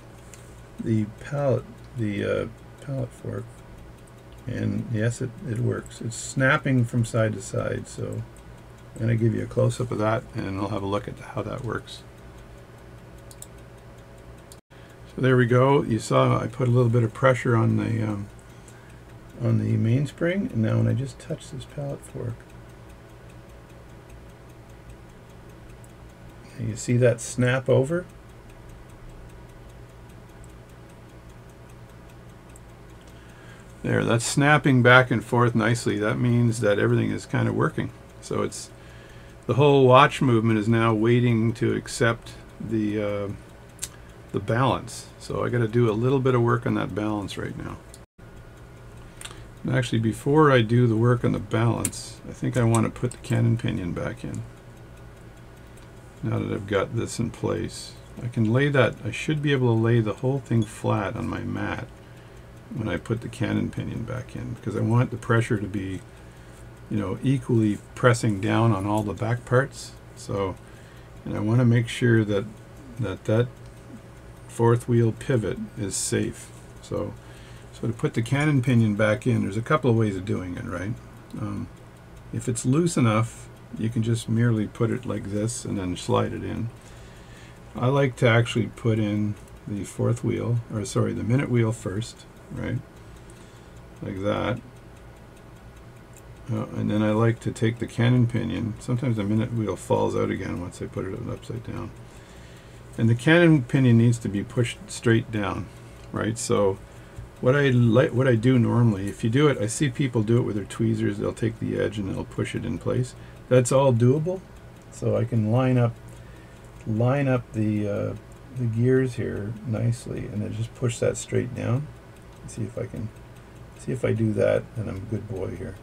the pallet the uh, pallet fork and yes it, it works. It's snapping from side to side so I'm going to give you a close-up of that and we'll have a look at how that works. So there we go. You saw I put a little bit of pressure on the um, on the mainspring and now when I just touch this pallet fork you see that snap over there that's snapping back and forth nicely that means that everything is kind of working so it's the whole watch movement is now waiting to accept the uh, the balance so I got to do a little bit of work on that balance right now Actually, before I do the work on the balance, I think I want to put the cannon pinion back in. Now that I've got this in place. I can lay that, I should be able to lay the whole thing flat on my mat when I put the cannon pinion back in because I want the pressure to be, you know, equally pressing down on all the back parts. So, and I want to make sure that that that fourth wheel pivot is safe. So, so to put the cannon pinion back in, there's a couple of ways of doing it, right? Um, if it's loose enough, you can just merely put it like this and then slide it in. I like to actually put in the fourth wheel, or sorry, the minute wheel first, right? Like that. Uh, and then I like to take the cannon pinion. Sometimes the minute wheel falls out again once I put it upside down. And the cannon pinion needs to be pushed straight down, right? So what I like, what I do normally, if you do it, I see people do it with their tweezers. They'll take the edge and they'll push it in place. That's all doable. So I can line up, line up the uh, the gears here nicely, and then just push that straight down. See if I can, see if I do that, and I'm a good boy here.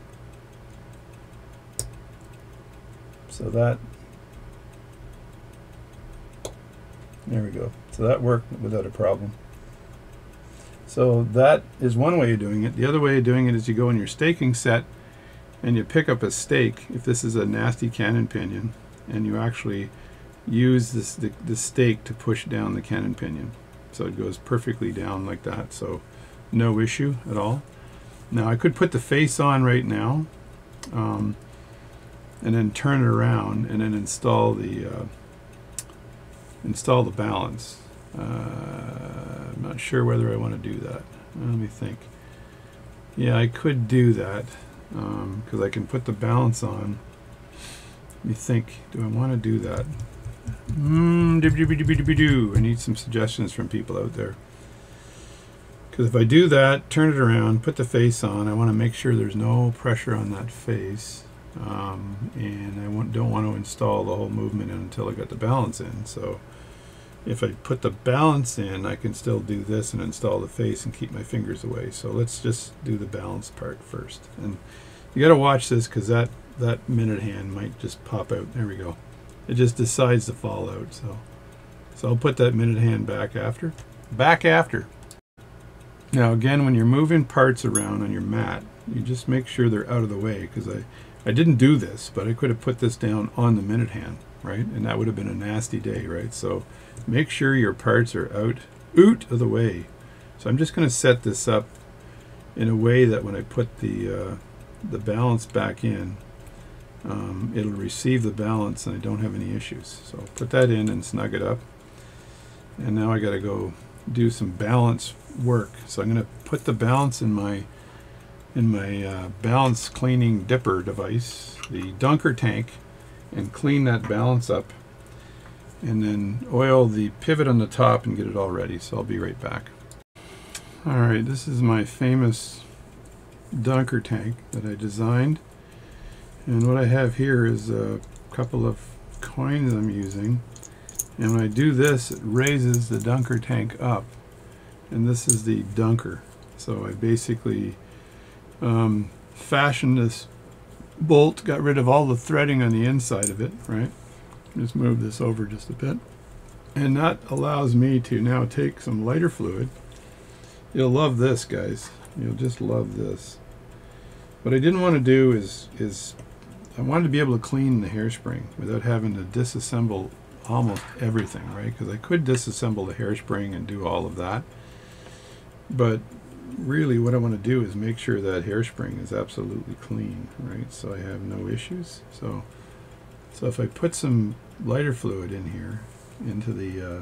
So that, there we go. So that worked without a problem. So that is one way of doing it. The other way of doing it is you go in your staking set and you pick up a stake, if this is a nasty cannon pinion, and you actually use this the, the stake to push down the cannon pinion. So it goes perfectly down like that, so no issue at all. Now I could put the face on right now, um, and then turn it around and then install the uh, install the balance. Uh, I'm not sure whether I want to do that. Let me think. Yeah, I could do that because um, I can put the balance on. Let me think. Do I want to do that? Mm, I need some suggestions from people out there. Because if I do that, turn it around, put the face on, I want to make sure there's no pressure on that face. Um, and I want, don't want to install the whole movement until I got the balance in. So if I put the balance in, I can still do this and install the face and keep my fingers away. So let's just do the balance part first. And you got to watch this because that, that minute hand might just pop out. There we go it just decides to fall out. So, so I'll put that minute hand back after. Back after. Now again, when you're moving parts around on your mat, you just make sure they're out of the way because I, I didn't do this, but I could have put this down on the minute hand, right? And that would have been a nasty day, right? So make sure your parts are out, out of the way. So I'm just going to set this up in a way that when I put the, uh, the balance back in, um, it'll receive the balance and I don't have any issues. So put that in and snug it up. And now I got to go do some balance work. So I'm going to put the balance in my in my uh, balance cleaning dipper device, the dunker tank, and clean that balance up. And then oil the pivot on the top and get it all ready. So I'll be right back. All right, this is my famous dunker tank that I designed and what I have here is a couple of coins I'm using. And when I do this, it raises the dunker tank up. And this is the dunker. So I basically um, fashioned this bolt, got rid of all the threading on the inside of it, right? Just move this over just a bit. And that allows me to now take some lighter fluid. You'll love this, guys. You'll just love this. What I didn't want to do is, is I wanted to be able to clean the hairspring without having to disassemble almost everything, right? Because I could disassemble the hairspring and do all of that. But really what I want to do is make sure that hairspring is absolutely clean, right? So I have no issues. So, so if I put some lighter fluid in here, into the, uh,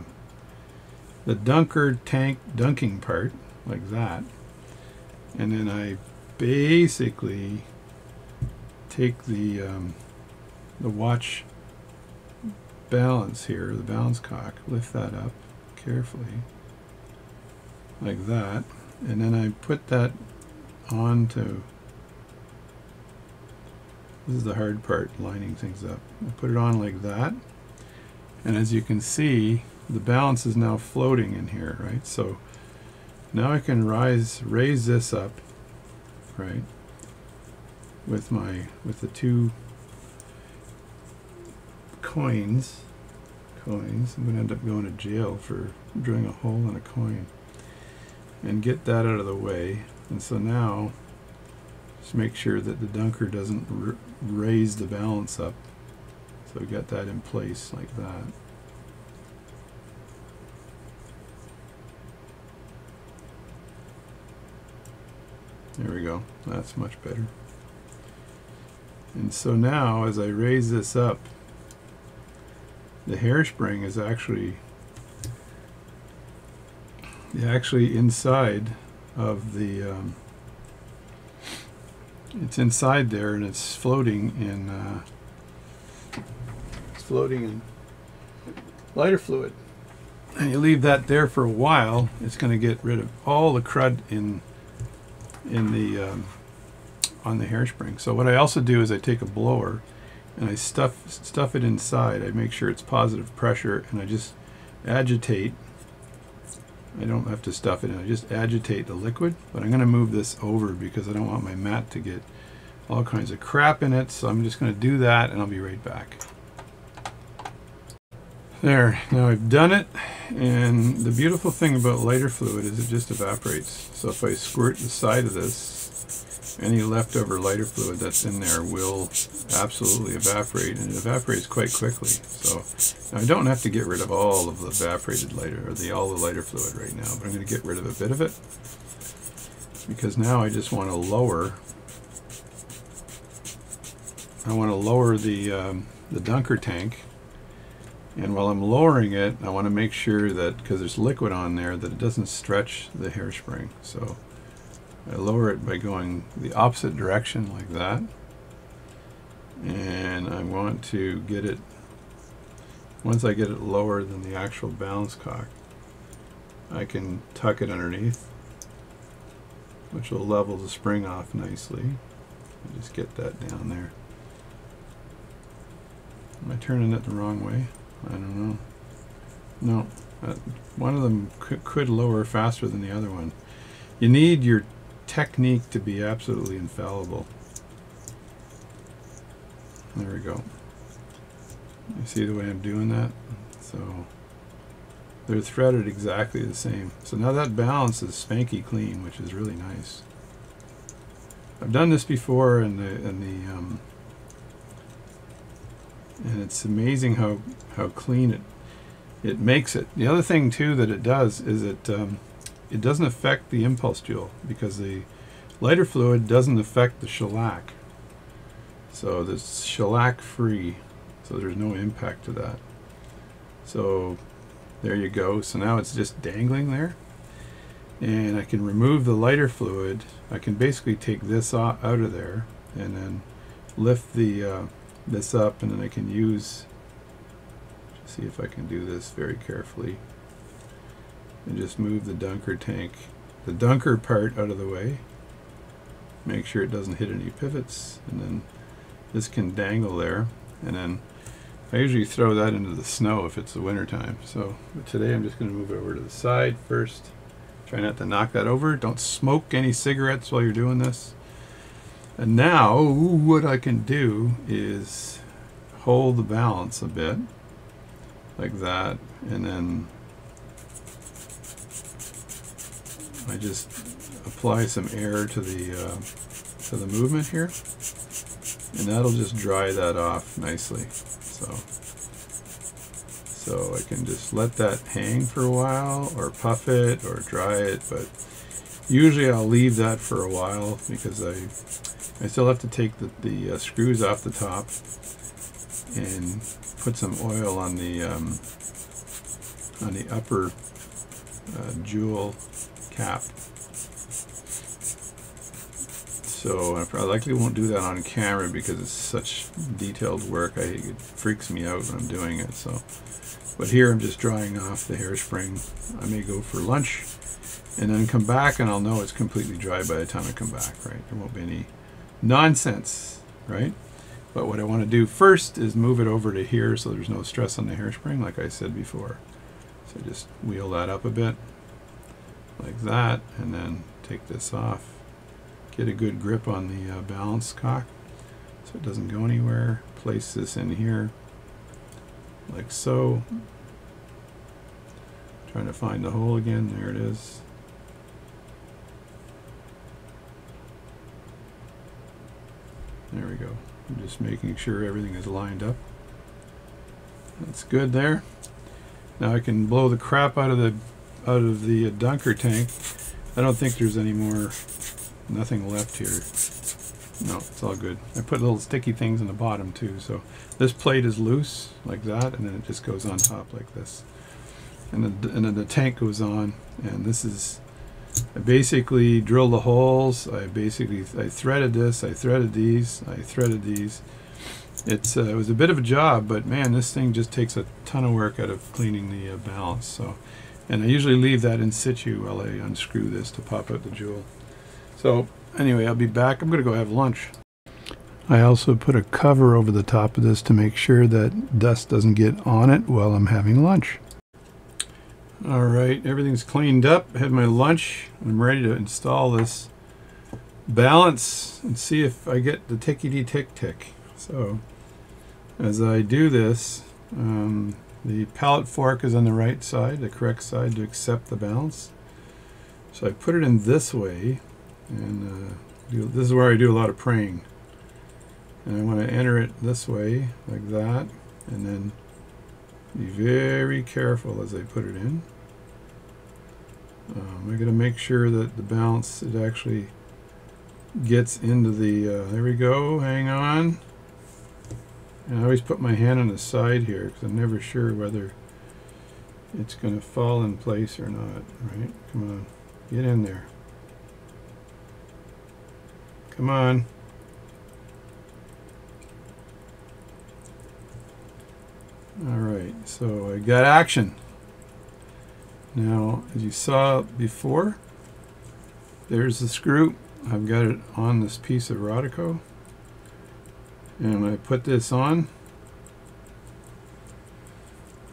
the dunker tank dunking part, like that, and then I basically take the um, the watch balance here, the balance cock, lift that up carefully, like that, and then I put that onto, this is the hard part, lining things up. I put it on like that, and as you can see, the balance is now floating in here, right? So now I can rise, raise this up, right? with my with the two coins coins I'm gonna end up going to jail for drilling a hole in a coin and get that out of the way. And so now, just make sure that the dunker doesn't raise the balance up. So we got that in place like that. There we go. That's much better. And so now, as I raise this up, the hairspring is actually actually inside of the um, it's inside there and it's floating in uh, it's floating in lighter fluid. And you leave that there for a while it's going to get rid of all the crud in in the um, on the hairspring. So what I also do is I take a blower and I stuff stuff it inside. I make sure it's positive pressure and I just agitate I don't have to stuff it in. I just agitate the liquid, but I'm going to move this over because I don't want my mat to get all kinds of crap in it. So I'm just going to do that and I'll be right back. There, now I've done it. And the beautiful thing about lighter fluid is it just evaporates. So if I squirt the side of this, any leftover lighter fluid that's in there will absolutely evaporate and it evaporates quite quickly. So I don't have to get rid of all of the evaporated lighter or the all the lighter fluid right now, but I'm going to get rid of a bit of it because now I just want to lower I want to lower the um, the dunker tank and while I'm lowering it I want to make sure that because there's liquid on there that it doesn't stretch the hairspring so I lower it by going the opposite direction like that. And I want to get it once I get it lower than the actual balance cock I can tuck it underneath which will level the spring off nicely. Just get that down there. Am I turning it the wrong way? I don't know. No uh, one of them could, could lower faster than the other one. You need your technique to be absolutely infallible. There we go. You see the way I'm doing that? So they're threaded exactly the same. So now that balance is spanky clean, which is really nice. I've done this before in the in the um, and it's amazing how how clean it it makes it. The other thing too that it does is it um, it doesn't affect the impulse jewel because the lighter fluid doesn't affect the shellac. So this shellac free, so there's no impact to that. So there you go. So now it's just dangling there. And I can remove the lighter fluid. I can basically take this out of there and then lift the uh, this up and then I can use see if I can do this very carefully and just move the dunker tank, the dunker part out of the way. Make sure it doesn't hit any pivots, and then this can dangle there. And then I usually throw that into the snow if it's the winter time. So today I'm just going to move it over to the side first. Try not to knock that over. Don't smoke any cigarettes while you're doing this. And now what I can do is hold the balance a bit like that and then I just apply some air to the uh, to the movement here. And that'll just dry that off nicely. So so I can just let that hang for a while or puff it or dry it. But usually I'll leave that for a while because I I still have to take the, the uh, screws off the top and put some oil on the um, on the upper uh, jewel cap. So I likely won't do that on camera because it's such detailed work. I, it freaks me out when I'm doing it. So, But here I'm just drying off the hairspring. I may go for lunch and then come back and I'll know it's completely dry by the time I come back, right? There won't be any nonsense, right? But what I want to do first is move it over to here so there's no stress on the hairspring like I said before. So just wheel that up a bit like that and then take this off. Get a good grip on the uh, balance cock so it doesn't go anywhere. Place this in here like so. Trying to find the hole again. There it is. There we go. I'm just making sure everything is lined up. That's good there. Now I can blow the crap out of the out of the dunker tank. I don't think there's any more, nothing left here. No, it's all good. I put little sticky things in the bottom too. So this plate is loose like that, and then it just goes on top like this. And then, and then the tank goes on, and this is, I basically drilled the holes. I basically, I threaded this, I threaded these, I threaded these. It's, uh, it was a bit of a job, but man, this thing just takes a ton of work out of cleaning the uh, balance. So, and I usually leave that in situ while I unscrew this to pop out the jewel. So anyway, I'll be back. I'm going to go have lunch. I also put a cover over the top of this to make sure that dust doesn't get on it while I'm having lunch. All right, everything's cleaned up. I had my lunch. I'm ready to install this balance and see if I get the tickety tick tick. So as I do this, um, the pallet fork is on the right side, the correct side to accept the balance. So I put it in this way, and uh, do, this is where I do a lot of praying. And I want to enter it this way, like that, and then be very careful as I put it in. Um, I got to make sure that the balance, it actually gets into the, uh, there we go, hang on. And I always put my hand on the side here because I'm never sure whether it's going to fall in place or not, right? Come on, get in there. Come on. All right, so I got action. Now, as you saw before, there's the screw. I've got it on this piece of Rodico. And when I put this on,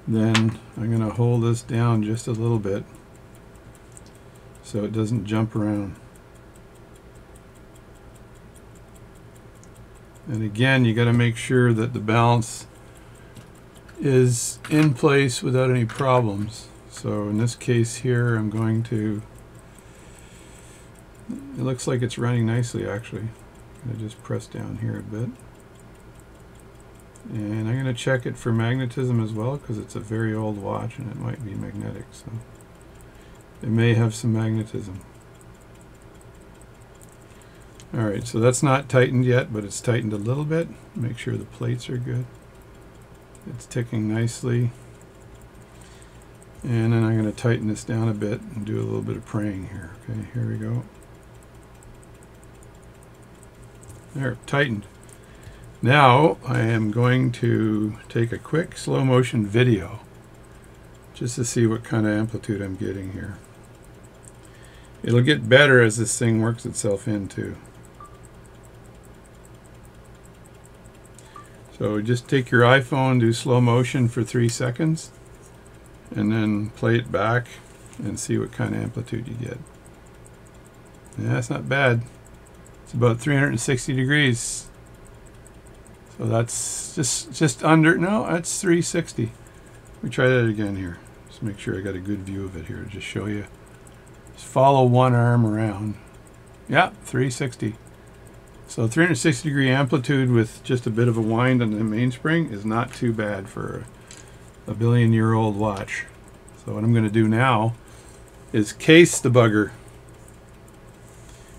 then I'm going to hold this down just a little bit so it doesn't jump around. And again, you got to make sure that the balance is in place without any problems. So in this case here, I'm going to, it looks like it's running nicely actually. I just press down here a bit. And I'm going to check it for magnetism as well because it's a very old watch and it might be magnetic. So it may have some magnetism. Alright, so that's not tightened yet, but it's tightened a little bit. Make sure the plates are good. It's ticking nicely. And then I'm going to tighten this down a bit and do a little bit of praying here. Okay, here we go. There, tightened. Now I am going to take a quick slow motion video just to see what kind of amplitude I'm getting here. It'll get better as this thing works itself into. So just take your iPhone, do slow motion for three seconds, and then play it back and see what kind of amplitude you get. Yeah, that's not bad. It's about 360 degrees. So that's just just under, no, that's 360. We try that again here. Just make sure I got a good view of it here. Just show you. Just follow one arm around. Yeah, 360. So 360 degree amplitude with just a bit of a wind on the mainspring is not too bad for a billion year old watch. So what I'm going to do now is case the bugger.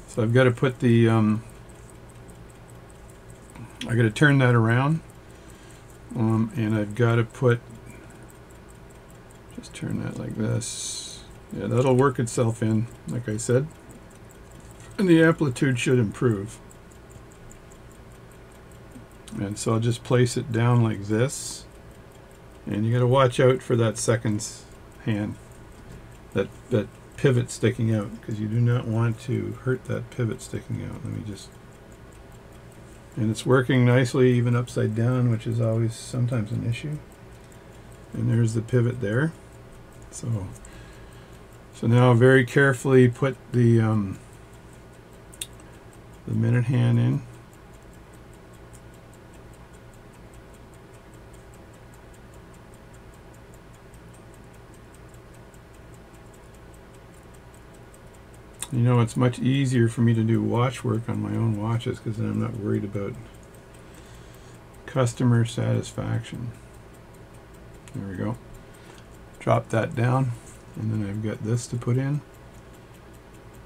So I've got to put the, um, I got to turn that around. Um, and I've got to put, just turn that like this. Yeah, that'll work itself in, like I said. And the amplitude should improve. And so I'll just place it down like this. And you got to watch out for that seconds hand, that, that pivot sticking out, because you do not want to hurt that pivot sticking out. Let me just, and it's working nicely even upside down, which is always sometimes an issue. And there's the pivot there. So, so now very carefully put the, um, the minute hand in. You know, it's much easier for me to do watch work on my own watches because then I'm not worried about customer satisfaction. There we go. Drop that down, and then I've got this to put in.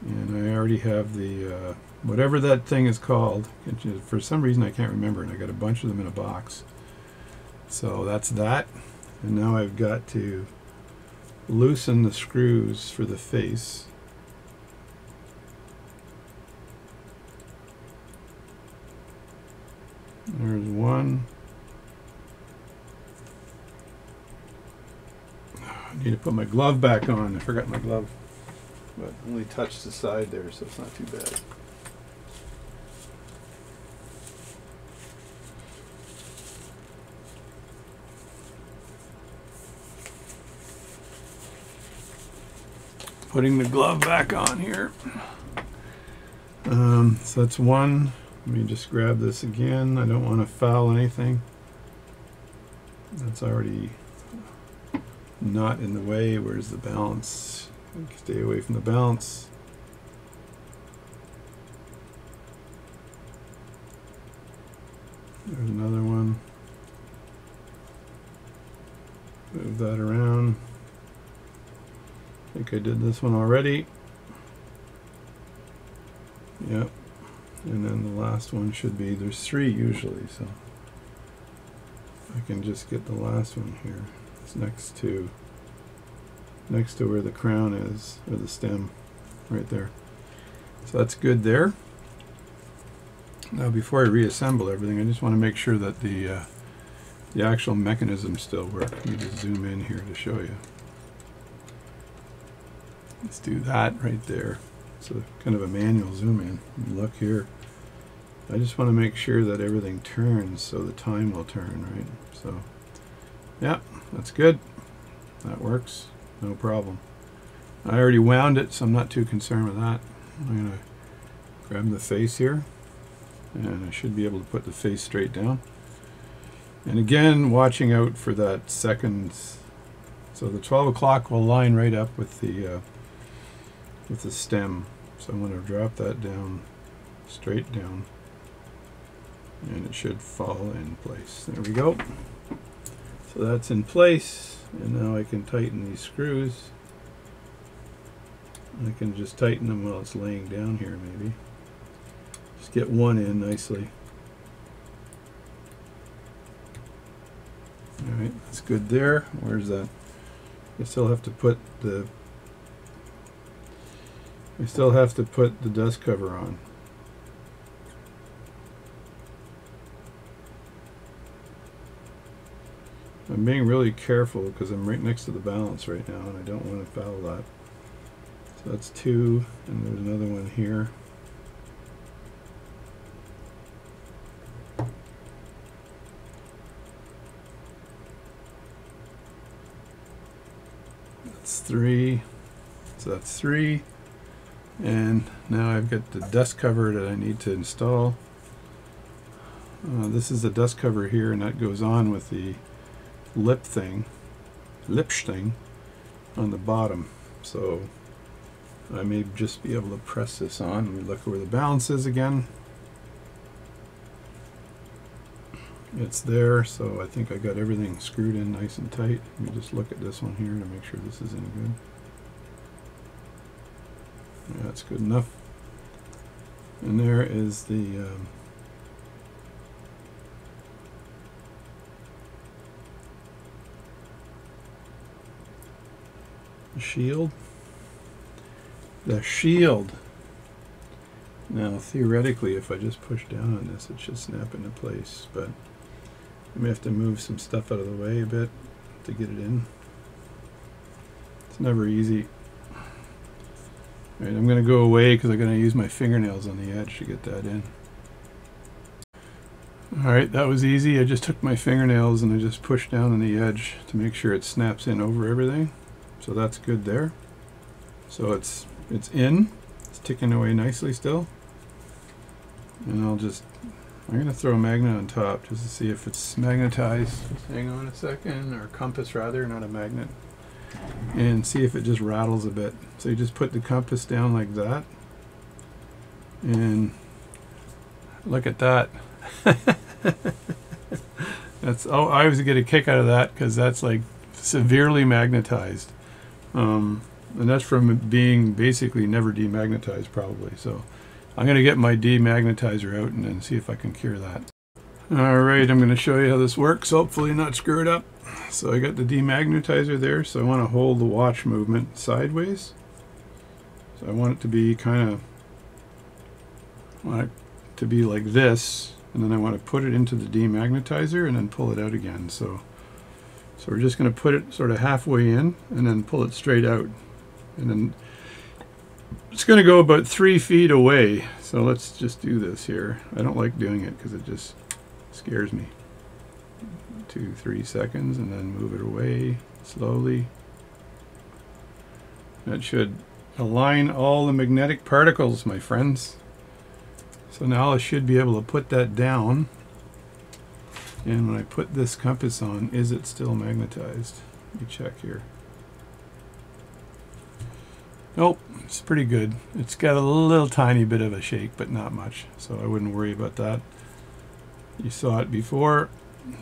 And I already have the, uh, whatever that thing is called. For some reason I can't remember, and I got a bunch of them in a box. So that's that. And now I've got to loosen the screws for the face. There's one. I need to put my glove back on. I forgot my glove. But only touched the side there, so it's not too bad. Putting the glove back on here. Um, so that's one. Let me just grab this again. I don't want to foul anything. That's already not in the way. Where's the balance? Stay away from the balance. There's another one. Move that around. I think I did this one already. Yep and then the last one should be there's three usually so I can just get the last one here. It's next to next to where the crown is or the stem right there. So that's good there. Now before I reassemble everything I just want to make sure that the uh, the actual mechanism still work. Let me just zoom in here to show you. Let's do that right there it's a kind of a manual zoom in. Look here. I just want to make sure that everything turns so the time will turn, right? So, yeah, that's good. That works. No problem. I already wound it, so I'm not too concerned with that. I'm going to grab the face here, and I should be able to put the face straight down. And again, watching out for that second. So the 12 o'clock will line right up with the uh, with the stem. So I'm going to drop that down, straight down, and it should fall in place. There we go. So that's in place, and now I can tighten these screws. I can just tighten them while it's laying down here maybe. Just get one in nicely. Alright, that's good there. Where's that? I still have to put the I still have to put the dust cover on. I'm being really careful because I'm right next to the balance right now and I don't want to foul that. So that's two and there's another one here. That's three. So that's three and now I've got the dust cover that I need to install. Uh, this is the dust cover here and that goes on with the lip thing lip thing on the bottom. So I may just be able to press this on. Let me look where the balance is again. It's there so I think I got everything screwed in nice and tight. Let me just look at this one here to make sure this is any good that's good enough. And there is the um, shield. The shield. Now, theoretically, if I just push down on this, it should snap into place, but I may have to move some stuff out of the way a bit to get it in. It's never easy I'm going to go away because I'm going to use my fingernails on the edge to get that in. Alright, that was easy. I just took my fingernails and I just pushed down on the edge to make sure it snaps in over everything. So that's good there. So it's it's in. It's ticking away nicely still. And I'll just, I'm going to throw a magnet on top just to see if it's magnetized. hang on a second, or compass rather, not a magnet and see if it just rattles a bit. So you just put the compass down like that And look at that. that's oh, I always get a kick out of that because that's like severely magnetized. Um, and that's from being basically never demagnetized probably. So I'm going to get my demagnetizer out and then see if I can cure that. All right, I'm going to show you how this works. Hopefully not screw it up. So I got the demagnetizer there. So I want to hold the watch movement sideways. So I want it to be kind of, want it to be like this. And then I want to put it into the demagnetizer and then pull it out again. So, so we're just going to put it sort of halfway in and then pull it straight out. And then it's going to go about three feet away. So let's just do this here. I don't like doing it because it just scares me. Two, three seconds, and then move it away slowly. That should align all the magnetic particles, my friends. So now I should be able to put that down. And when I put this compass on, is it still magnetized? Let me check here. Nope, it's pretty good. It's got a little tiny bit of a shake, but not much. So I wouldn't worry about that. You saw it before.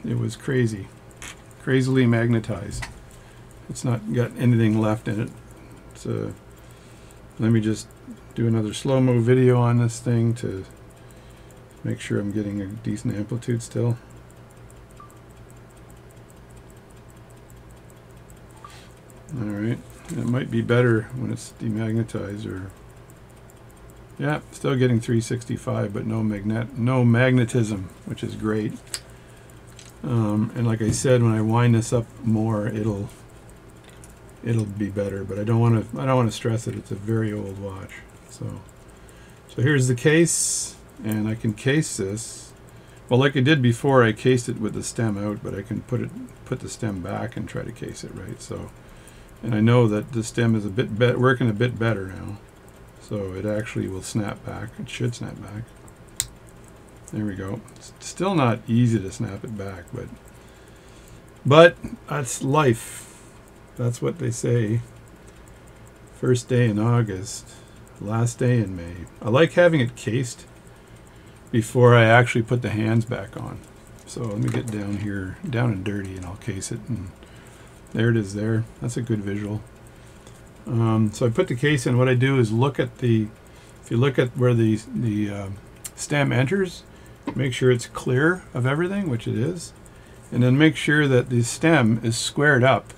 It was crazy. Crazily magnetized. It's not got anything left in it. So let me just do another slow-mo video on this thing to make sure I'm getting a decent amplitude still. Alright, it might be better when it's demagnetized or yeah, still getting 365, but no magnet, no magnetism, which is great. Um, and like I said, when I wind this up more, it'll it'll be better. But I don't want to I don't want to stress it. It's a very old watch. So so here's the case, and I can case this. Well, like I did before, I cased it with the stem out, but I can put it put the stem back and try to case it right. So, and I know that the stem is a bit working a bit better now. So it actually will snap back. It should snap back. There we go. It's still not easy to snap it back, but but that's life. That's what they say. First day in August, last day in May. I like having it cased before I actually put the hands back on. So let me get down here, down and dirty, and I'll case it. And there it is there. That's a good visual. Um, so I put the case in. What I do is look at the, if you look at where the, the uh, stem enters, make sure it's clear of everything, which it is. And then make sure that the stem is squared up,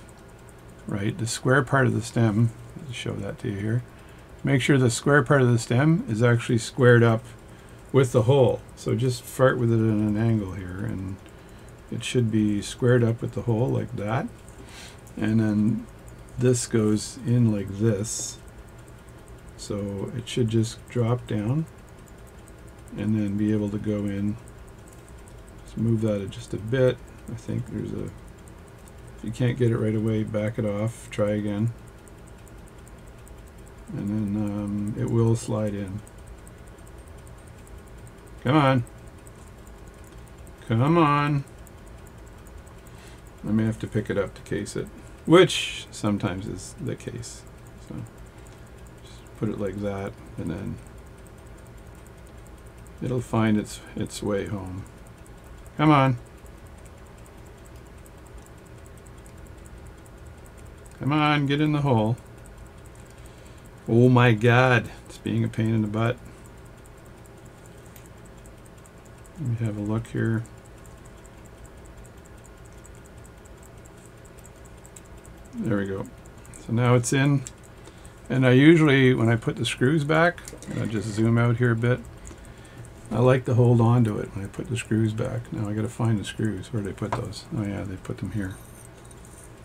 right? The square part of the stem, I'll show that to you here. Make sure the square part of the stem is actually squared up with the hole. So just fart with it at an angle here and it should be squared up with the hole like that. And then this goes in like this. So it should just drop down and then be able to go in. Let's move that just a bit. I think there's a, if you can't get it right away, back it off, try again. And then um, it will slide in. Come on. Come on. I may have to pick it up to case it which sometimes is the case. So just put it like that, and then it'll find its its way home. Come on. Come on, get in the hole. Oh my god, it's being a pain in the butt. Let me have a look here. There we go. So now it's in. And I usually, when I put the screws back, I just zoom out here a bit. I like to hold on to it when I put the screws back. Now I got to find the screws. Where did they put those? Oh yeah, they put them here.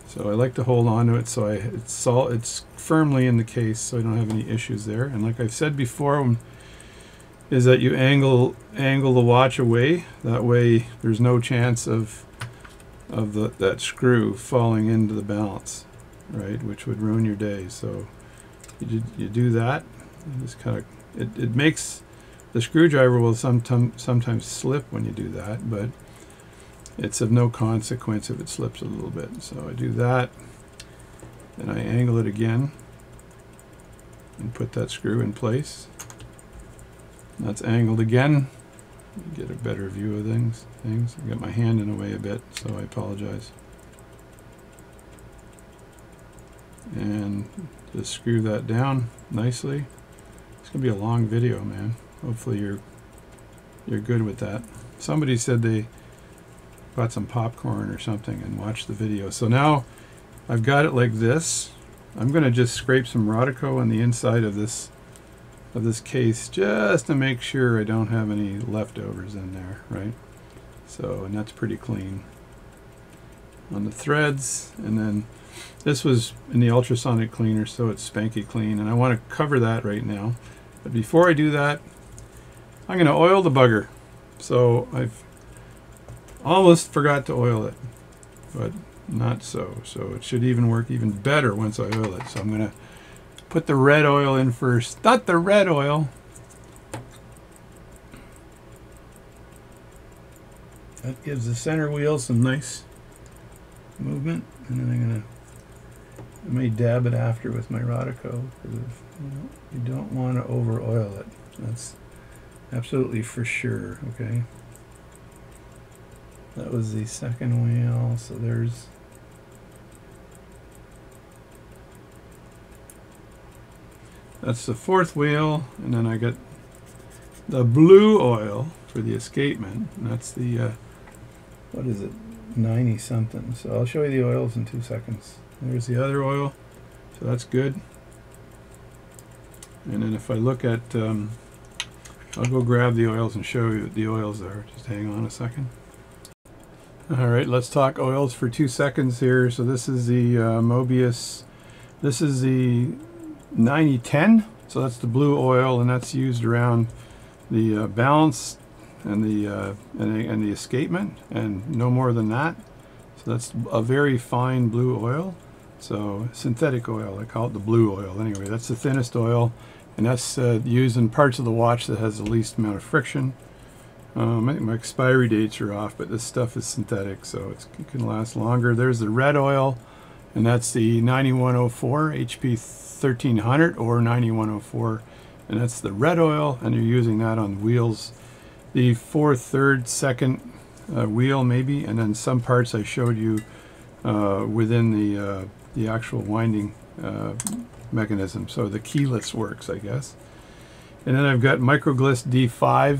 So I like to hold on to it so I, it's all it's firmly in the case so I don't have any issues there. And like I've said before, um, is that you angle angle the watch away. That way there's no chance of of the, that screw falling into the balance, right, which would ruin your day. So you, you do that, just kind of, it, it makes, the screwdriver will sometime, sometimes slip when you do that, but it's of no consequence if it slips a little bit. So I do that, and I angle it again, and put that screw in place. That's angled again. Get a better view of things. Things. I got my hand in the way a bit, so I apologize. And just screw that down nicely. It's gonna be a long video, man. Hopefully you're you're good with that. Somebody said they bought some popcorn or something and watched the video. So now I've got it like this. I'm going to just scrape some Rodico on the inside of this of this case just to make sure I don't have any leftovers in there, right? So, and that's pretty clean on the threads. And then this was in the ultrasonic cleaner, so it's spanky clean. And I want to cover that right now. But before I do that, I'm going to oil the bugger. So I've almost forgot to oil it, but not so. So it should even work even better once I oil it. So I'm going to put the red oil in first. Not the red oil. That gives the center wheel some nice movement. And then I'm going to I may dab it after with my Rodico because you, know, you don't want to over oil it. That's absolutely for sure, okay? That was the second wheel, so there's That's the fourth wheel, and then I get the blue oil for the escapement. And that's the, uh, what is it, 90 something. So I'll show you the oils in two seconds. There's the other oil, so that's good. And then if I look at, um, I'll go grab the oils and show you what the oils there. Just hang on a second. All right, let's talk oils for two seconds here. So this is the uh, Moebius, this is the 9010. So that's the blue oil, and that's used around the uh, balance and the, uh, and the and the escapement, and no more than that. So that's a very fine blue oil. So synthetic oil, I call it the blue oil. Anyway, that's the thinnest oil, and that's uh, used in parts of the watch that has the least amount of friction. Um, think my expiry dates are off, but this stuff is synthetic, so it can last longer. There's the red oil, and that's the 9104 HP 1300 or 9104 and that's the red oil and you're using that on wheels the fourth third second uh, wheel maybe and then some parts I showed you uh, within the uh, the actual winding uh, mechanism so the keyless works I guess and then I've got microgliss D5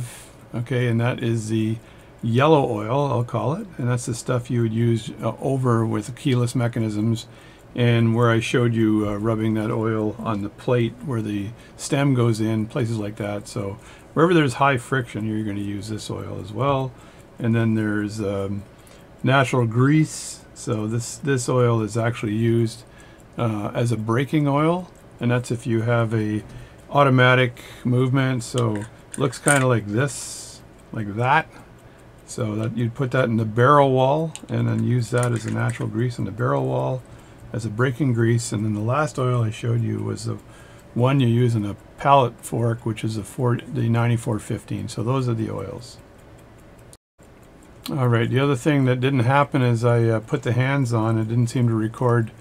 okay and that is the yellow oil I'll call it and that's the stuff you would use uh, over with keyless mechanisms and where I showed you uh, rubbing that oil on the plate where the stem goes in, places like that. So wherever there's high friction, you're going to use this oil as well. And then there's um, natural grease. So this, this oil is actually used uh, as a braking oil, and that's if you have a automatic movement. So looks kind of like this, like that. So that you'd put that in the barrel wall and then use that as a natural grease in the barrel wall as a braking grease. And then the last oil I showed you was the one you use in a pallet fork, which is the, the 9415. So those are the oils. All right, the other thing that didn't happen is I uh, put the hands on. It didn't seem to record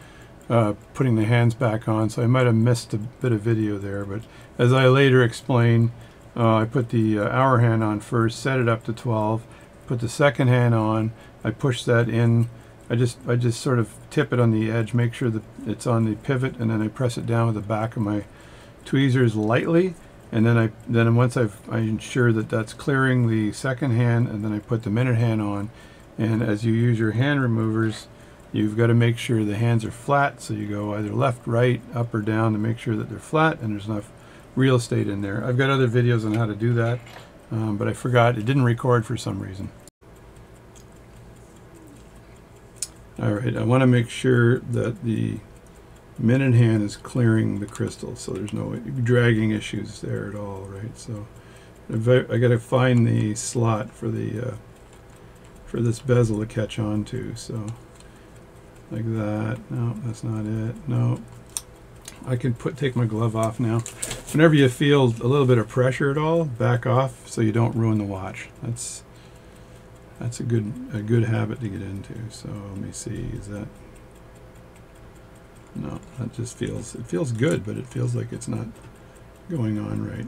uh, putting the hands back on, so I might have missed a bit of video there. But as I later explained, uh, I put the uh, hour hand on first, set it up to 12, put the second hand on, I push that in I just I just sort of tip it on the edge, make sure that it's on the pivot, and then I press it down with the back of my tweezers lightly, and then I then once I've I ensure that that's clearing the second hand, and then I put the minute hand on, and as you use your hand removers, you've got to make sure the hands are flat, so you go either left, right, up, or down to make sure that they're flat and there's enough real estate in there. I've got other videos on how to do that, um, but I forgot it didn't record for some reason. All right, I want to make sure that the minute hand is clearing the crystal, so there's no dragging issues there at all, right? So I got to find the slot for the uh, for this bezel to catch on to. So like that. No, that's not it. No. I can put take my glove off now. Whenever you feel a little bit of pressure at all, back off so you don't ruin the watch. That's that's a good a good habit to get into. So let me see, is that no, that just feels it feels good, but it feels like it's not going on right.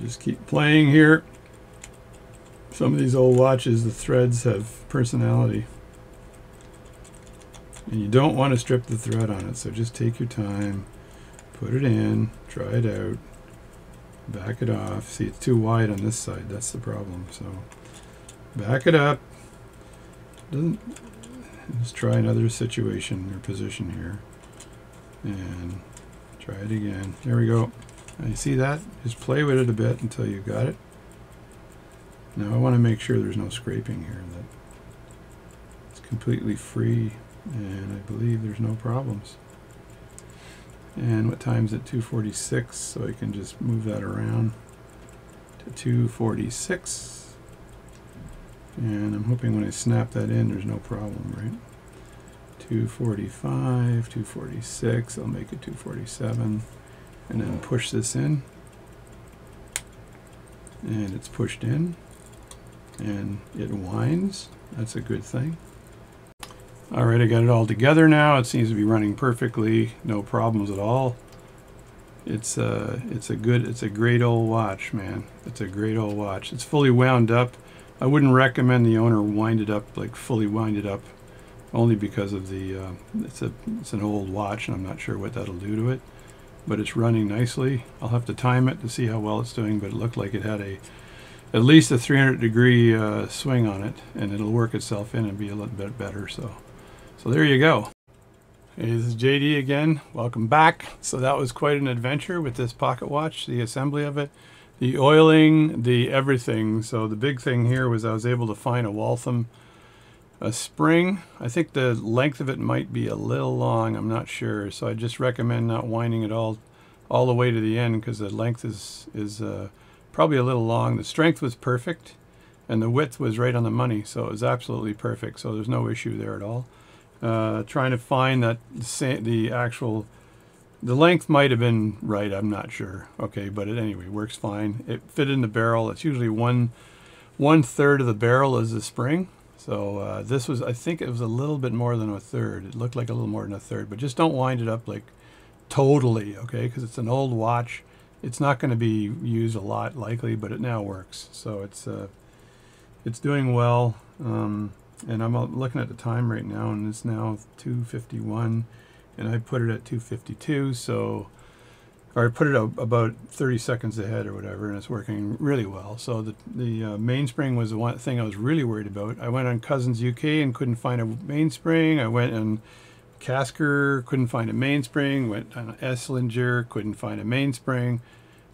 Just keep playing here. Some of these old watches, the threads have personality. And you don't want to strip the thread on it, so just take your time, put it in, try it out, back it off. See, it's too wide on this side, that's the problem. So back it up. Doesn't let's try another situation or position here. And try it again. There we go. You see that? Just play with it a bit until you got it. Now I want to make sure there's no scraping here, that it's completely free, and I believe there's no problems. And what time is it? 246, so I can just move that around to 246. And I'm hoping when I snap that in, there's no problem, right? 245, 246, I'll make it 247, and then push this in. And it's pushed in and it winds. That's a good thing. All right, I got it all together now. It seems to be running perfectly, no problems at all. It's a, uh, it's a good, it's a great old watch, man. It's a great old watch. It's fully wound up. I wouldn't recommend the owner wind it up, like fully wind it up, only because of the, uh, it's a, it's an old watch and I'm not sure what that'll do to it. But it's running nicely. I'll have to time it to see how well it's doing, but it looked like it had a at least a 300 degree uh, swing on it and it'll work itself in and be a little bit better so so there you go hey this is JD again welcome back so that was quite an adventure with this pocket watch the assembly of it the oiling the everything so the big thing here was I was able to find a Waltham a spring I think the length of it might be a little long I'm not sure so I just recommend not winding it all all the way to the end because the length is is uh, probably a little long. The strength was perfect and the width was right on the money. So it was absolutely perfect. So there's no issue there at all. Uh, trying to find that the actual, the length might have been right. I'm not sure. Okay. But it anyway works fine. It fit in the barrel. It's usually one, one third of the barrel is the spring. So uh, this was, I think it was a little bit more than a third. It looked like a little more than a third, but just don't wind it up like totally, okay? Because it's an old watch it's not going to be used a lot likely, but it now works. So it's uh, it's doing well. Um, and I'm looking at the time right now, and it's now 2:51, and I put it at 2:52. So, or I put it about 30 seconds ahead or whatever, and it's working really well. So the the uh, mainspring was the one thing I was really worried about. I went on Cousins UK and couldn't find a mainspring. I went on Cas-Ker, couldn't find a mainspring. Went on Esslinger, couldn't find a mainspring.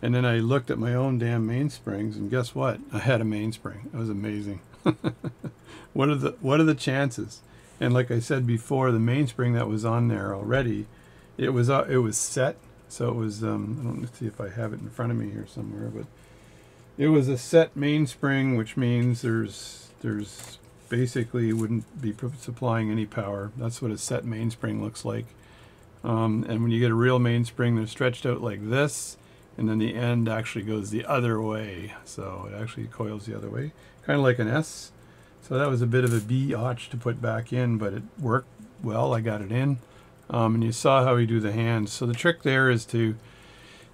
And then I looked at my own damn mainsprings, and guess what? I had a mainspring. It was amazing. what are the what are the chances? And like I said before, the mainspring that was on there already, it was uh, it was set. So it was. Um, I don't see if I have it in front of me here somewhere, but it was a set mainspring, which means there's there's basically wouldn't be supplying any power. That's what a set mainspring looks like. Um, and when you get a real mainspring, they're stretched out like this, and then the end actually goes the other way. So it actually coils the other way, kind of like an S. So that was a bit of a B-otch to put back in, but it worked well. I got it in. Um, and you saw how we do the hands. So the trick there is to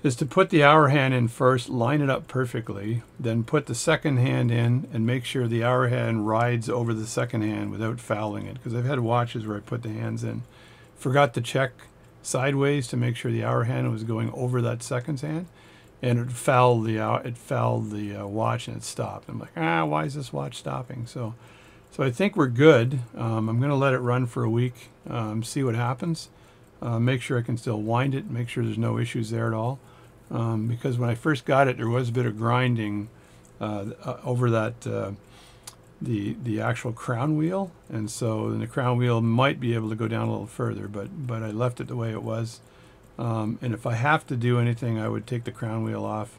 is to put the hour hand in first, line it up perfectly, then put the second hand in and make sure the hour hand rides over the second hand without fouling it. Because I've had watches where I put the hands in, forgot to check sideways to make sure the hour hand was going over that second hand, and it fouled the it fouled the uh, watch and it stopped. I'm like, ah, why is this watch stopping? So, so I think we're good. Um, I'm going to let it run for a week, um, see what happens. Uh, make sure I can still wind it, make sure there's no issues there at all um, because when I first got it, there was a bit of grinding uh, uh, over that uh, the the actual crown wheel, and so the crown wheel might be able to go down a little further, but but I left it the way it was. Um, and if I have to do anything, I would take the crown wheel off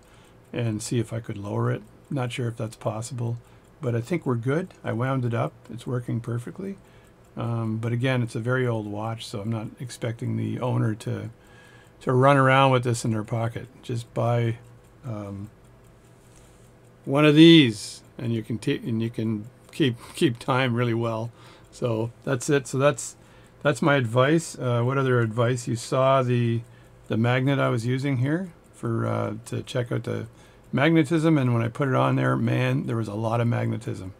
and see if I could lower it. Not sure if that's possible, but I think we're good. I wound it up; it's working perfectly. Um, but again, it's a very old watch, so I'm not expecting the owner to to run around with this in their pocket. Just buy um, one of these, and you can and you can keep keep time really well. So that's it. So that's that's my advice. Uh, what other advice? You saw the the magnet I was using here for uh, to check out the magnetism, and when I put it on there, man, there was a lot of magnetism.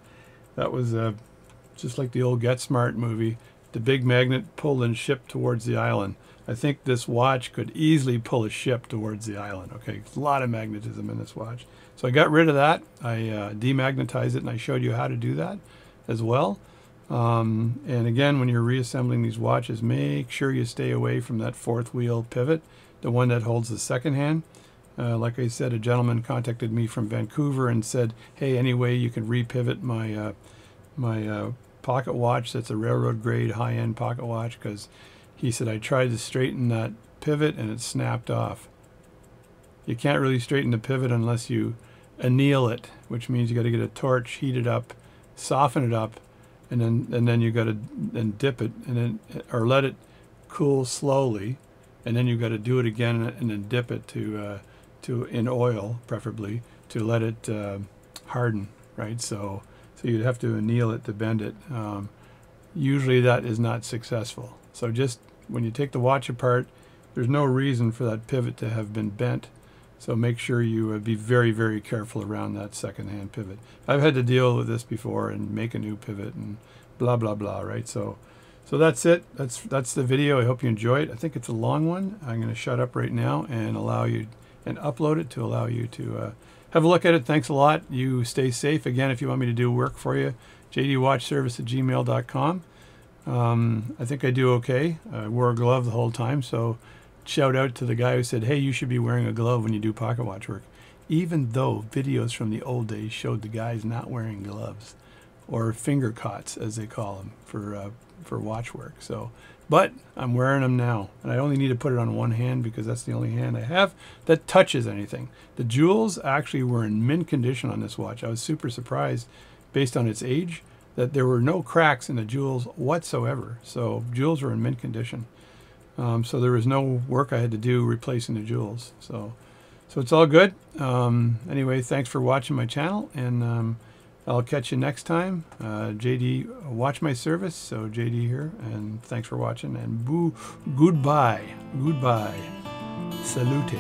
That was uh, just like the old Get Smart movie. The big magnet pulled and ship towards the island. I think this watch could easily pull a ship towards the island. Okay, a lot of magnetism in this watch. So I got rid of that. I uh, demagnetized it, and I showed you how to do that as well. Um, and again, when you're reassembling these watches, make sure you stay away from that fourth wheel pivot, the one that holds the second hand. Uh, like I said, a gentleman contacted me from Vancouver and said, "Hey, anyway, you can repivot my uh, my uh, pocket watch. That's a railroad grade high-end pocket watch because he said I tried to straighten that pivot and it snapped off. You can't really straighten the pivot unless you anneal it, which means you got to get a torch, heat it up, soften it up, and then and then you got to then dip it and then or let it cool slowly, and then you got to do it again and then dip it to uh, to in oil preferably to let it uh, harden, right? So so you'd have to anneal it to bend it. Um, usually that is not successful. So just when you take the watch apart, there's no reason for that pivot to have been bent. So make sure you uh, be very, very careful around that second hand pivot. I've had to deal with this before and make a new pivot and blah, blah, blah, right? So so that's it. That's that's the video. I hope you enjoy it. I think it's a long one. I'm going to shut up right now and allow you and upload it to allow you to uh, have a look at it. Thanks a lot. You stay safe. Again, if you want me to do work for you, jdwatchservice at gmail.com. Um, I think I do okay. I wore a glove the whole time, so shout out to the guy who said, hey, you should be wearing a glove when you do pocket watch work. Even though videos from the old days showed the guys not wearing gloves or finger cots, as they call them, for, uh, for watch work. So, but I'm wearing them now, and I only need to put it on one hand because that's the only hand I have that touches anything. The jewels actually were in mint condition on this watch. I was super surprised based on its age that there were no cracks in the jewels whatsoever. So jewels were in mint condition. Um, so there was no work I had to do replacing the jewels. So, so it's all good. Um, anyway, thanks for watching my channel, and um, I'll catch you next time. Uh, JD, watch my service. So JD here, and thanks for watching. And boo, goodbye, goodbye, salute.